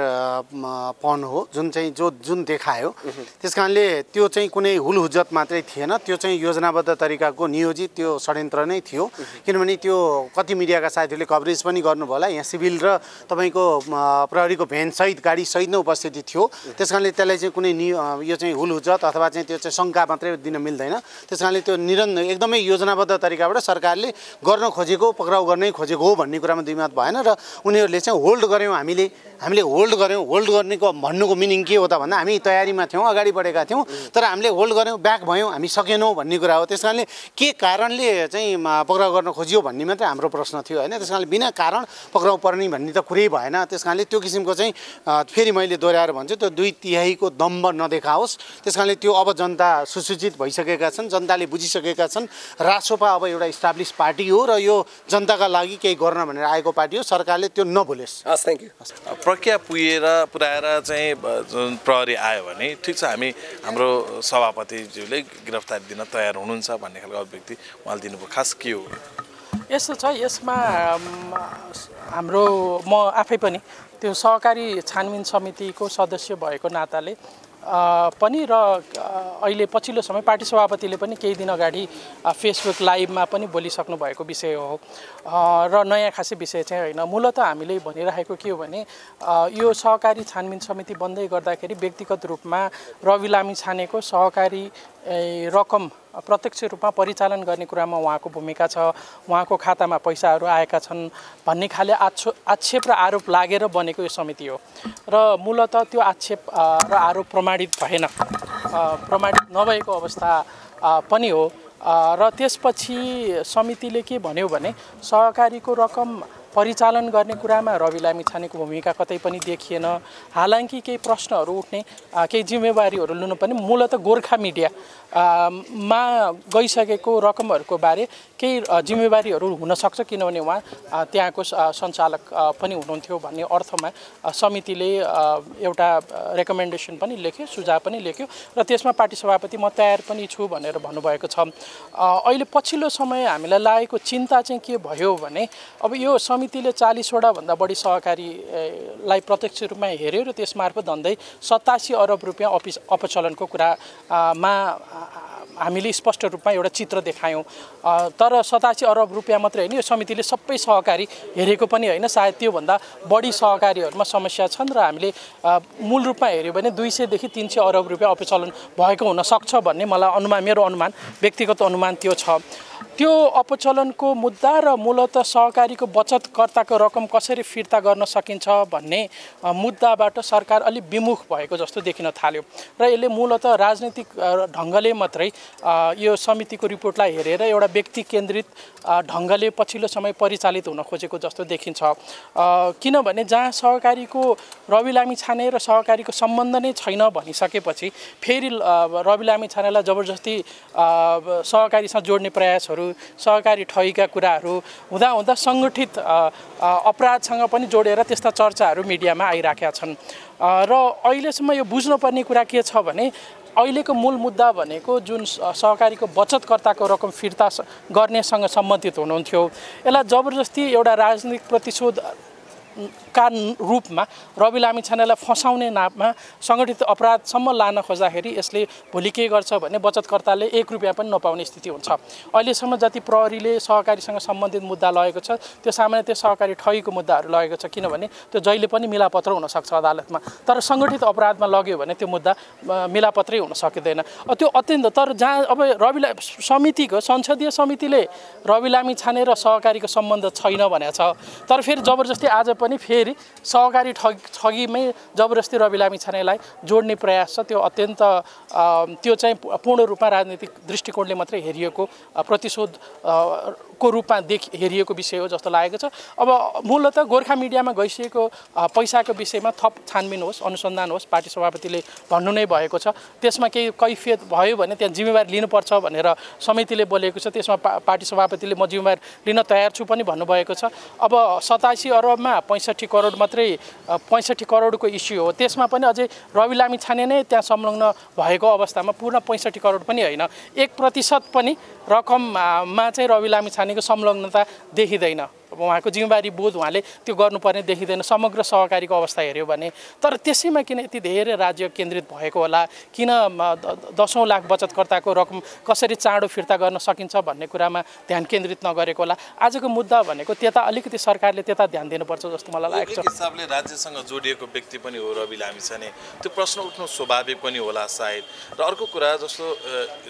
[SPEAKER 10] पन हो जुन चाहिँ जो जुन देखायो। त्यस कारणले त्यो चाहिँ कुनै हुल हुज्जत मात्रै थिएन। त्यो चाहिँ योजनाबद्ध तरिकाको नियोजित त्यो षड्यन्त्र नै थियो। किनभने त्यो कति मिडियाका साथीहरूले कभरेज पनि गर्नुभयो होला। यहाँ सिभिल र तपाईँको प्रहरीको भ्यानसहित गाडीसहित नै उपस्थिति थियो। त्यस कारणले त्यसलाई चाहिँ कुनै यो चाहिँ हुल हुज्जत अथवा चाहिँ त्यो चाहिँ शङ्का मात्रै दिन मिल्दैन। त्यस कारणले त्यो निरन्तर एकदमै योजनाबद्ध तरिकाबाट सरकारले गर्न खोजेको पक्राउ गर्नै खोजेको हो भन्ने कुरामा दुई मत भएन र उनीहरूले चाहिँ होल्ड गऱ्यौँ हामीले। हामीले होल्ड गऱ्यौँ। होल्ड गर्नेको भन्नुको मिनिङ के हो त भन्दा हामी तयारीमा थियौँ अगाडि बढेका थियौँ तर हामीले होल्ड गऱ्यौँ ब्याक भयौँ हामी सकेनौँ भन्ने कुरा हो। त्यस कारणले के कारणले चाहिँ पक्राउ गर्न खोजियो भन्ने मात्रै हाम्रो प्रश्न थियो होइन? त्यस कारणले बिना कारण पक्राउ पर्ने भन्ने त कुरै भएन। त्यस कारणले त्यो किसिमको चाहिँ फेरि मैले दोहोऱ्याएर भन्छु त्यो दुई तिहाईको दम्ब नदेखाओस्। त्यस कारणले त्यो अब जनता सुसूचित भइसकेका छन् जनताले बुझिसकेका छन्। रासोपा अब एउटा इस्टाब्लिस पार्टी हो र यो जनताका लागि केही गर्न भनेर आएको पार्टी हो। सरकारले त्यो नभुलोस्।
[SPEAKER 5] हस् थ्याङ्क यू
[SPEAKER 4] प्रक्रिया पुगेर पुऱ्याएर चाहिँ जुन प्रहरी आयो भने ठिक छ हामी हाम्रो सभापतिज्यूले गिरफ्तारी दिन तयार हुनुहुन्छ भन्ने खालको अभिव्यक्ति उहाँले दिनुभयो। खास के हो?
[SPEAKER 11] यस्तो छ यसमा हाम्रो म आफै पनि त्यो सहकारी छानबिन समितिको सदस्य भएको नाताले पनि र अहिले पछिल्लो समय पार्टी सभापतिले पनि केही दिन अगाडि फेसबुक लाइभमा पनि बोलिसक्नु भएको विषय हो। र नयाँ खासै विषय चाहिँ होइन। मूलत हामीले भनिरहेको के हो भने यो सहकारी छानबिन समिति बन्दै गर्दाखेरि व्यक्तिगत रूपमा रवि लामी छानेको सहकारी रकम प्रत्यक्ष रूपमा परिचालन गर्ने कुरामा उहाँको भूमिका छ उहाँको खातामा पैसाहरू आएका छन् भन्ने खाले आक्षो आक्षेप र आरोप लागेर बनेको यो समिति हो। र मूलत त्यो आक्षेप र आरोप प्रमाणित भएन। प्रमाणित नभएको अवस्था पनि हो। र त्यसपछि समितिले के भन्यो भने सहकारीको रकम परिचालन गर्ने कुरामा रवि लामी छानेको भूमिका कतै पनि देखिएन। हालाकि केही प्रश्नहरू उठ्ने केही जिम्मेवारीहरू लिनु पनि मूलत गोर्खा मिडिया मा गइसकेको रकमहरूको बारे केही जिम्मेवारीहरू हुनसक्छ किनभने उहाँ त्यहाँको सञ्चालक पनि हुनुहुन्थ्यो भन्ने अर्थमा समितिले एउटा रेकमेन्डेसन पनि लेख्यो सुझाव पनि लेख्यो र त्यसमा पार्टी सभापति म तयार पनि छु भनेर भन्नुभएको छ। अहिले पछिल्लो समय हामीलाई लागेको चिन्ता चाहिँ के भयो भने अब यो समितिले चालिसवटा भन्दा बढी सहकारीलाई प्रत्यक्ष रूपमा हेऱ्यो र त्यसमार्फत धन्दै सतासी अरब रुपियाँ अफिस अपचलनको कुरामा हामीले स्पष्ट रूपमा एउटा चित्र देखायौँ। तर सतासी अरब रुपियाँ मात्रै होइन यो समितिले सबै सहकारी हेरेको पनि होइन। सायद त्योभन्दा बढी सहकारीहरूमा समस्या छन् र हामीले मूल रूपमा हेऱ्यो भने दुई सयदेखि तिन सय अरब रुपियाँ अपचलन भएको हुनसक्छ भन्ने मलाई अनुमान मेरो अनुमान व्यक्तिगत अनुमान त्यो छ। त्यो अपचलनको मुद्दा र मूलत सहकारीको बचतकर्ताको रकम कसरी फिर्ता गर्न सकिन्छ भन्ने मुद्दाबाट सरकार अलिक विमुख भएको जस्तो देखिन थाल्यो। र यसले मूलत राजनीतिक ढङ्गले मात्रै यो समितिको रिपोर्टलाई हेरेर एउटा व्यक्ति केन्द्रित ढङ्गले पछिल्लो समय परिचालित हुन खोजेको जस्तो देखिन्छ। किनभने जहाँ सहकारीको रवि लामी छाने र सहकारीको सम्बन्ध नै छैन भनिसकेपछि फेरि रवि लामी छानेलाई जबरजस्ती सहकारीसँग जोड्ने प्रयासहरू सहकारी ठगीका कुराहरू हुँदा हुँदा सङ्गठित अपराधसँग पनि जोडेर त्यस्ता चर्चाहरू मिडियामा आइराखेका छन्। र अहिलेसम्म यो बुझ्नुपर्ने कुरा के छ भने अहिलेको मूल मुद्दा भनेको जुन सहकारीको बचतकर्ताको रकम फिर्ता गर्नेसँग सम्बन्धित हुनुहुन्थ्यो। यसलाई जबरजस्ती एउटा राजनीतिक प्रतिशोध का रूपमा रवि लामी छानेलाई फसाउने नाममा सङ्गठित अपराधसम्म लान खोज्दाखेरि यसले भोलि के गर्छ भने बचतकर्ताले एक रुपियाँ पनि नपाउने स्थिति हुन्छ। अहिलेसम्म जति प्रहरीले सहकारीसँग सम्बन्धित मुद्दा लगेको छ त्यो सामान्य त्यो सहकारी ठगीको मुद्दाहरू लगेको छ किनभने त्यो जहिले पनि मिलापत्र हुनसक्छ अदालतमा। तर सङ्गठित अपराधमा लग्यो भने त्यो मुद्दा मिलापत्रै हुन सकिँदैन। त्यो अत्यन्त तर जहाँ अब रवि समितिको संसदीय समितिले रवि लामी छाने र सहकारीको सम्बन्ध छैन भनेको छ। तर फेरि जबरजस्ती आज पनि फेरि सहकारी ठग ठगीमै जबरजस्ती रवि लामी छानेलाई जोड्ने प्रयास छ। त्यो अत्यन्त त्यो चाहिँ पूर्ण रूपमा राजनीतिक दृष्टिकोणले मात्रै हेरिएको प्रतिशोध को रूपमा देख हेरिएको विषय हो जस्तो लागेको छ। अब मूलत गोर्खा मिडियामा गइसकेको पैसाको विषयमा थप छानबिन होस् अनुसन्धान होस् पार्टी सभापतिले भन्नु नै भएको छ। त्यसमा केही कैफियत भयो भने त्यहाँ जिम्मेवारी लिनुपर्छ भनेर समितिले बोलेको छ। त्यसमा पा पार्टी सभापतिले म जिम्मेवारी लिन तयार छु पनि भन्नुभएको छ। अब सतासी अरबमा पैँसठी करोड मात्रै पैँसठी करोडको इस्यु हो। त्यसमा पनि अझै रवि लामी छाने नै त्यहाँ संलग्न भएको अवस्थामा पूर्ण पैँसठी करोड पनि होइन। एक प्रतिशत पनि रकममा चाहिँ रवि लामी छानेको संलग्नता देखिँदैन। अब उहाँको जिम्मेवारी बोध उहाँले त्यो गर्नुपर्ने देखिँदैन। समग्र सहकारीको अवस्था हेऱ्यो भने तर त्यसैमा किन यति धेरै राज्य केन्द्रित भएको होला? किन दसौँ लाख बचतकर्ताको रकम कसरी चाँडो फिर्ता गर्न सकिन्छ भन्ने कुरामा ध्यान केन्द्रित नगरेको होला? आजको मुद्दा भनेको त्यता अलिकति सरकारले त्यता ध्यान दिनुपर्छ जस्तो मलाई लागेको
[SPEAKER 4] एक
[SPEAKER 11] छ
[SPEAKER 4] हिसाबले राज्यसँग जोडिएको व्यक्ति पनि हो रवि लामिछाने त्यो प्रश्न उठ्नु स्वाभाविक पनि होला सायद। र अर्को कुरा जस्तो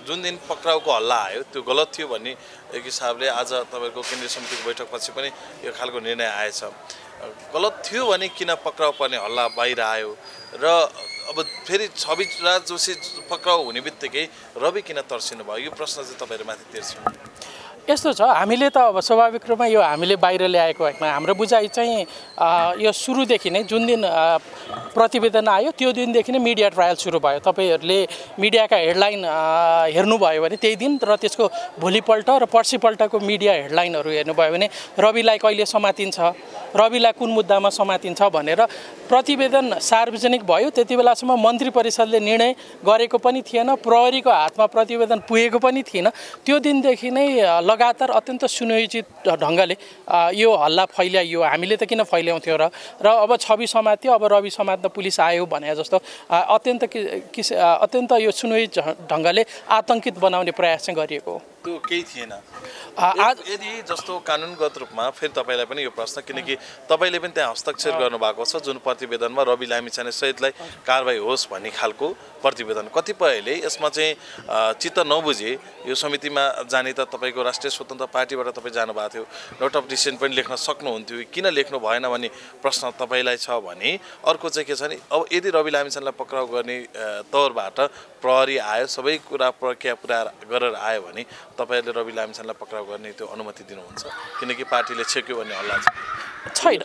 [SPEAKER 4] जुन दिन पक्राउको हल्ला आयो त्यो गलत थियो भन्ने एक हिसाबले आज तपाईँको केन्द्रीय समितिको बैठकपछि पनि यो खालको निर्णय आएछ। गलत थियो भने किन पक्राउ पर्ने हल्ला बाहिर आयो? र अब फेरि छवि राज जोशी पक्राउ हुने बित्तिकै रवि किन तर्सिनु भयो यो प्रश्न चाहिँ तपाईँहरूमाथि तिर्छु।
[SPEAKER 11] यस्तो छ हामीले त अब स्वाभाविक रूपमा यो हामीले बाहिर ल्याएको होइन। हाम्रो बुझाइ चाहिँ यो सुरुदेखि नै जुन दिन प्रतिवेदन आयो त्यो दिनदेखि नै मिडिया ट्रायल सुरु भयो। तपाईँहरूले मिडियाका हेडलाइन हेर्नुभयो भने त्यही दिन र त्यसको भोलिपल्ट र पर्सिपल्टको मिडिया हेडलाइनहरू हेर्नुभयो भने रविलाई कहिले समातिन्छ रविलाई कुन मुद्दामा समातिन्छ भनेर प्रतिवेदन सार्वजनिक भयो। त्यति बेलासम्म मन्त्री परिषदले निर्णय गरेको पनि थिएन प्रहरीको हातमा प्रतिवेदन पुगेको पनि थिएन। त्यो दिनदेखि नै लगातार अत्यन्त सुनियोजित ढङ्गले यो हल्ला फैल्याइयो हामीले त किन फैल्याउँथ्यौँ र र अब छवि समात्यो अब रवि समात्न पुलिस आयो भने जस्तो अत्यन्त कि किस अत्यन्त यो सुनियोजित ढङ्गले आतङ्कित बनाउने प्रयास चाहिँ गरिएको हो।
[SPEAKER 4] त्यो केही थिएन।
[SPEAKER 11] आज
[SPEAKER 4] यदि जस्तो कानुनगत रूपमा फेरि तपाईँलाई पनि यो प्रश्न किनकि तपाईँले पनि त्यहाँ हस्ताक्षर गर्नुभएको छ जुन प्रतिवेदनमा रवि लामिछाने सहितलाई कारवाही होस् भन्ने खालको प्रतिवेदन। कतिपयले यसमा चाहिँ चित्त नबुझे यो समितिमा जाने त तपाईँको राष्ट्रिय स्वतन्त्र पार्टीबाट तपाईँ जानुभएको थियो। नोट अफ डिसिसन पनि लेख्न सक्नुहुन्थ्यो। किन लेख्नु भएन भन्ने प्रश्न तपाईँलाई छ भने अर्को चाहिँ के छ भने अब यदि रवि लामिछानेलाई पक्राउ गर्ने तौरबाट प्रहरी आयो सबै कुरा प्रक्रिया पुरा गरेर आयो भने तपाईँहरूले रवि लामिछानेलाई पक्राउ गर्ने त्यो अनुमति दिनुहुन्छ। किनकि पार्टीले छेक्यो भन्ने हल्ला छ।
[SPEAKER 11] छैन।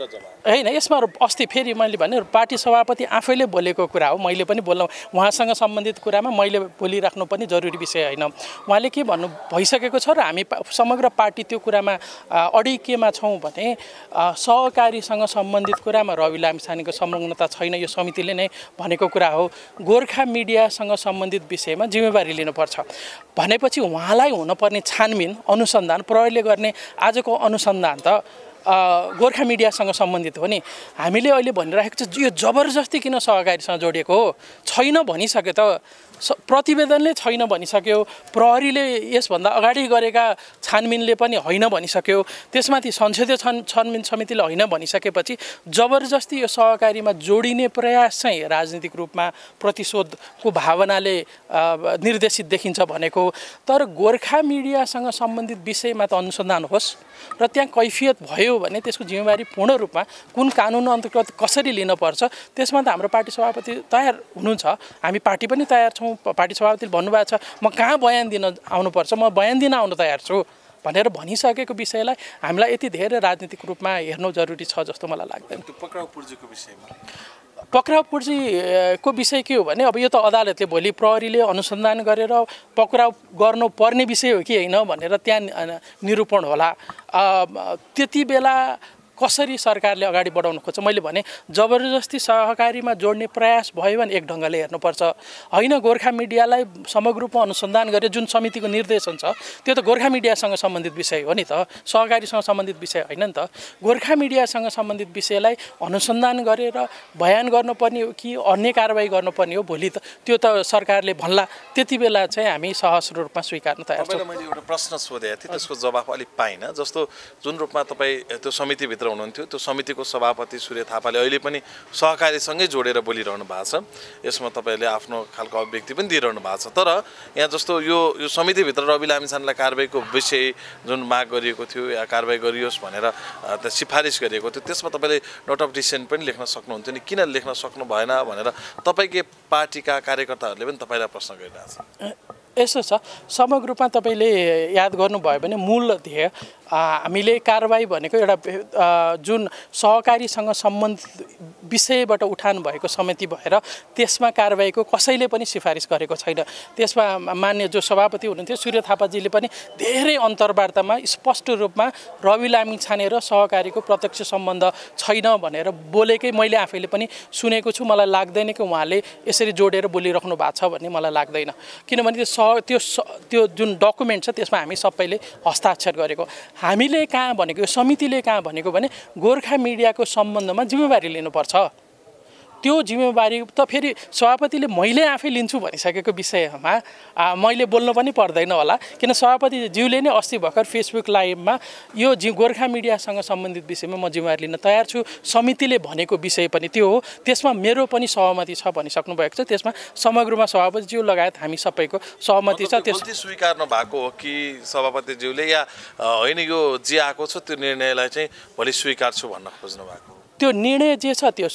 [SPEAKER 11] होइन यसमा अस्ति फेरि मैले भने पार्टी सभापति आफैले बोलेको कुरा हो। मैले पनि बोल्न उहाँसँग सम्बन्धित कुरामा मैले बोलिराख्नु पनि जरुरी विषय होइन। उहाँले के भन्नु भइसकेको छ र हामी समग्र पार्टी त्यो कुरामा अ, अडिग केमा छौँ भने सहकारीसँग सम्बन्धित कुरामा रवि लामिछानेको संलग्नता छैन यो समितिले नै भनेको कुरा हो। गोर्खा मिडियासँग सम्बन्धित विषयमा जिम्मेवारी लिनुपर्छ। भनेपछि उहाँलाई हुनुपर्ने छानबिन अनुसन्धान प्रहरीले गर्ने आजको अनुसन्धान त गोर्खा मिडियासँग सम्बन्धित हो नि। हामीले अहिले भनिरहेको छ यो जबरजस्ती किन सहकारीसँग जोडिएको हो? छैन भनिसक्यो त। प्रतिवेदनले छैन भनिसक्यो प्रहरीले यसभन्दा अगाडि गरेका छानबिनले पनि होइन भनिसक्यो त्यसमाथि संसदीय छान छानबिन समितिले होइन भनिसकेपछि जबरजस्ती यो सहकारीमा जोडिने प्रयास चाहिँ राजनीतिक रूपमा प्रतिशोधको भावनाले निर्देशित देखिन्छ भनेको तर गोर्खा मिडियासँग सम्बन्धित विषयमा त अनुसन्धान होस् र त्यहाँ कैफियत भयो भने त्यसको जिम्मेवारी पूर्ण रूपमा कुन कानुन अन्तर्गत कसरी लिनुपर्छ त्यसमा त हाम्रो पार्टी सभापति तयार हुनुहुन्छ हामी पार्टी पनि तयार छौँ। प- पार्टी सभापतिले भन्नुभएको छ म कहाँ बयान दिन आउनुपर्छ? म बयान दिन आउन तयार छु। भनेर भनिसकेको विषयलाई हामीलाई यति धेरै राजनीतिक रूपमा हेर्नु जरुरी छ जस्तो मलाई लाग्दैन।
[SPEAKER 4] पक्राउ पूर्जीको विषयमा?
[SPEAKER 11] पक्राउ पूर्जीको विषय के हो भने अब यो त अदालतले भोलि प्रहरीले अनुसन्धान गरेर पक्राउ गर्नुपर्ने विषय हो कि होइन भनेर त्यहाँ निरूपण होला। त्यति बेला कसरी सरकारले अगाडि बढाउन खोज्छ? मैले भने जबरजस्ती सहकारीमा जोड्ने प्रयास भयो भने एक ढङ्गले हेर्नुपर्छ। होइन गोर्खा मिडियालाई समग्र रूपमा अनुसन्धान गरे जुन समितिको निर्देशन छ त्यो त गोर्खा मिडियासँग सम्बन्धित विषय हो नि त। सहकारीसँग सम्बन्धित विषय होइन नि त। गोर्खा मिडियासँग सम्बन्धित विषयलाई अनुसन्धान गरेर बयान गर्नुपर्ने हो कि अन्य कारवाही गर्नुपर्ने हो भोलि त? त्यो त सरकारले भन्ला। त्यति बेला चाहिँ हामी सहज रूपमा स्वीकार्न तयार छौँ।
[SPEAKER 4] मैले एउटा प्रश्न सोधेको थिएँ त्यसको जवाफ अलिक पाइनँ। जस्तो जुन रूपमा तपाईँ त्यो समितिभित्र भित्र हुनुहुन्थ्यो। त्यो समितिको सभापति सूर्य थापाले अहिले पनि सहकारीसँगै जोडेर बोलिरहनु भएको छ। यसमा तपाईँहरूले आफ्नो खालको अभिव्यक्ति पनि दिइरहनु भएको छ। तर यहाँ जस्तो यो यो समितिभित्र रवि लामिछानेलाई कारवाहीको विषय जुन माग गरिएको थियो या कारवाही गरियोस् भनेर त्यहाँ सिफारिस गरिएको थियो त्यसमा तपाईँले नोट अफ डिसिसन पनि लेख्न सक्नुहुन्थ्यो नि किन लेख्न सक्नु भएन भनेर तपाईँकै पार्टीका कार्यकर्ताहरूले पनि तपाईँलाई प्रश्न गरिरहेको छ।
[SPEAKER 11] यसो छ। समग्र रूपमा तपाईँले याद गर्नुभयो भने मूल ध्येय हामीले कारवाही भनेको एउटा जुन सहकारीसँग सम्बन्धित विषयबाट उठान भएको समिति भएर त्यसमा कारवाहीको कसैले पनि सिफारिस गरेको छैन। त्यसमा मान्य जो सभापति हुनुहुन्थ्यो सूर्य थापाजीले पनि धेरै अन्तर्वार्तामा स्पष्ट रूपमा रवि लामी छाने र सहकारीको प्रत्यक्ष सम्बन्ध छैन भनेर बोलेकै मैले आफैले पनि सुनेको छु। मलाई लाग्दैन कि उहाँले यसरी जोडेर बोलिराख्नु भएको छ भन्ने मलाई लाग्दैन। किनभने त्यो सह त्यो त्यो जुन डकुमेन्ट छ त्यसमा हामी सबैले हस्ताक्षर गरेको। हामीले कहाँ भनेको समितिले कहाँ भनेको भने गोर्खा मिडियाको सम्बन्धमा जिम्मेवारी लिनुपर्छ। त्यो जिम्मेवारी त फेरि सभापतिले मैले आफै लिन्छु भनिसकेको विषयमा मैले बोल्नु पनि पर्दैन होला। किन सभापतिज्यूले नै अस्ति भर्खर फेसबुक लाइभमा यो जि गोर्खा मिडियासँग सम्बन्धित विषयमा म जिम्मेवारी लिन तयार छु समितिले भनेको विषय पनि त्यो हो। त्यसमा मेरो पनि सहमति छ भनिसक्नु भएको छ। त्यसमा समग्रमा सभापतिज्यू लगायत हामी सबैको सहमति छ।
[SPEAKER 4] त्यो
[SPEAKER 11] त्यस
[SPEAKER 4] स्वीकार्नु भएको हो कि सभापतिज्यूले या होइन यो जे आएको छ त्यो निर्णयलाई चाहिँ भोलि स्वीकार्छु भन्न खोज्नु भएको
[SPEAKER 11] त्यो निर्णय जे छ त्यो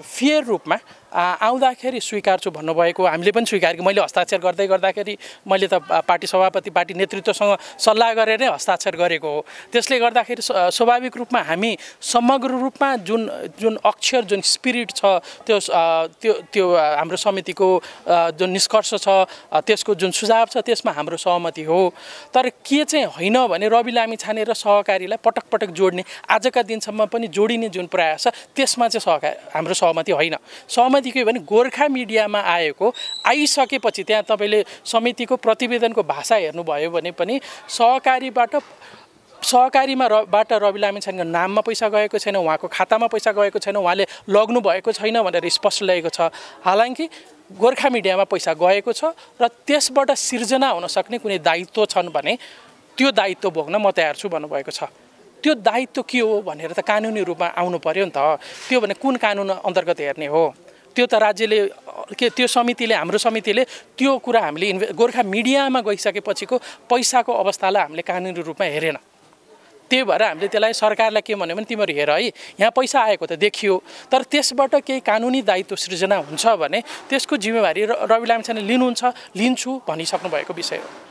[SPEAKER 11] फेयर रूपमा आउँदाखेरि स्वीकार्छु भन्नुभएको हामीले पनि स्वीकार मैले हस्ताक्षर गर्दै गर्दाखेरि मैले त पार्टी सभापति पार्टी नेतृत्वसँग सल्लाह गरेर नै हस्ताक्षर गरेको हो। त्यसले गर्दाखेरि स्वाभाविक रूपमा हामी समग्र रूपमा जुन जुन अक्षर जुन स्पिरिट छ त्यो त्यो त्यो हाम्रो समितिको जुन निष्कर्ष छ त्यसको जुन सुझाव छ त्यसमा हाम्रो सहमति हो। तर के चाहिँ होइन भने रवि लामी छाने र सहकारीलाई पटक पटक जोड्ने आजका दिनसम्म पनि जोडिने जुन प्रयास छ त्यसमा चाहिँ सहकारी हाम्रो सहमति होइन। सहमति के हो भने गोर्खा मिडियामा आएको आइसकेपछि त्यहाँ तपाईँले समितिको प्रतिवेदनको भाषा हेर्नुभयो भने पनि सहकारीबाट सहकारीमा र बाट रवि लामिछानेको नाममा पैसा गएको छैन उहाँको खातामा पैसा गएको छैन उहाँले लग्नु भएको छैन भनेर स्पष्ट ल्याएको छ। हालाकि गोर्खा मिडियामा पैसा गएको छ र त्यसबाट सिर्जना हुन सक्ने कुनै दायित्व छन् भने त्यो दायित्व भोग्न म तयार छु भन्नुभएको छ। त्यो दायित्व के हो भनेर त कानुनी रूपमा आउनु पर्यो नि त त्यो भने कुन कानुन अन्तर्गत हेर्ने हो? त्यो त राज्यले के त्यो समितिले हाम्रो समितिले त्यो कुरा हामीले इन्भे गोर्खा मिडियामा गइसकेपछिको पैसाको अवस्थालाई हामीले कानुनी रूपमा हेरेन। त्यही भएर हामीले त्यसलाई सरकारलाई के भन्यो भने तिमीहरू हेर है यहाँ पैसा आएको त देखियो तर त्यसबाट केही कानुनी दायित्व सृजना हुन्छ भने त्यसको जिम्मेवारी रवि लामिछाने लिनुहुन्छ लिन्छु भनिसक्नु भएको विषय हो।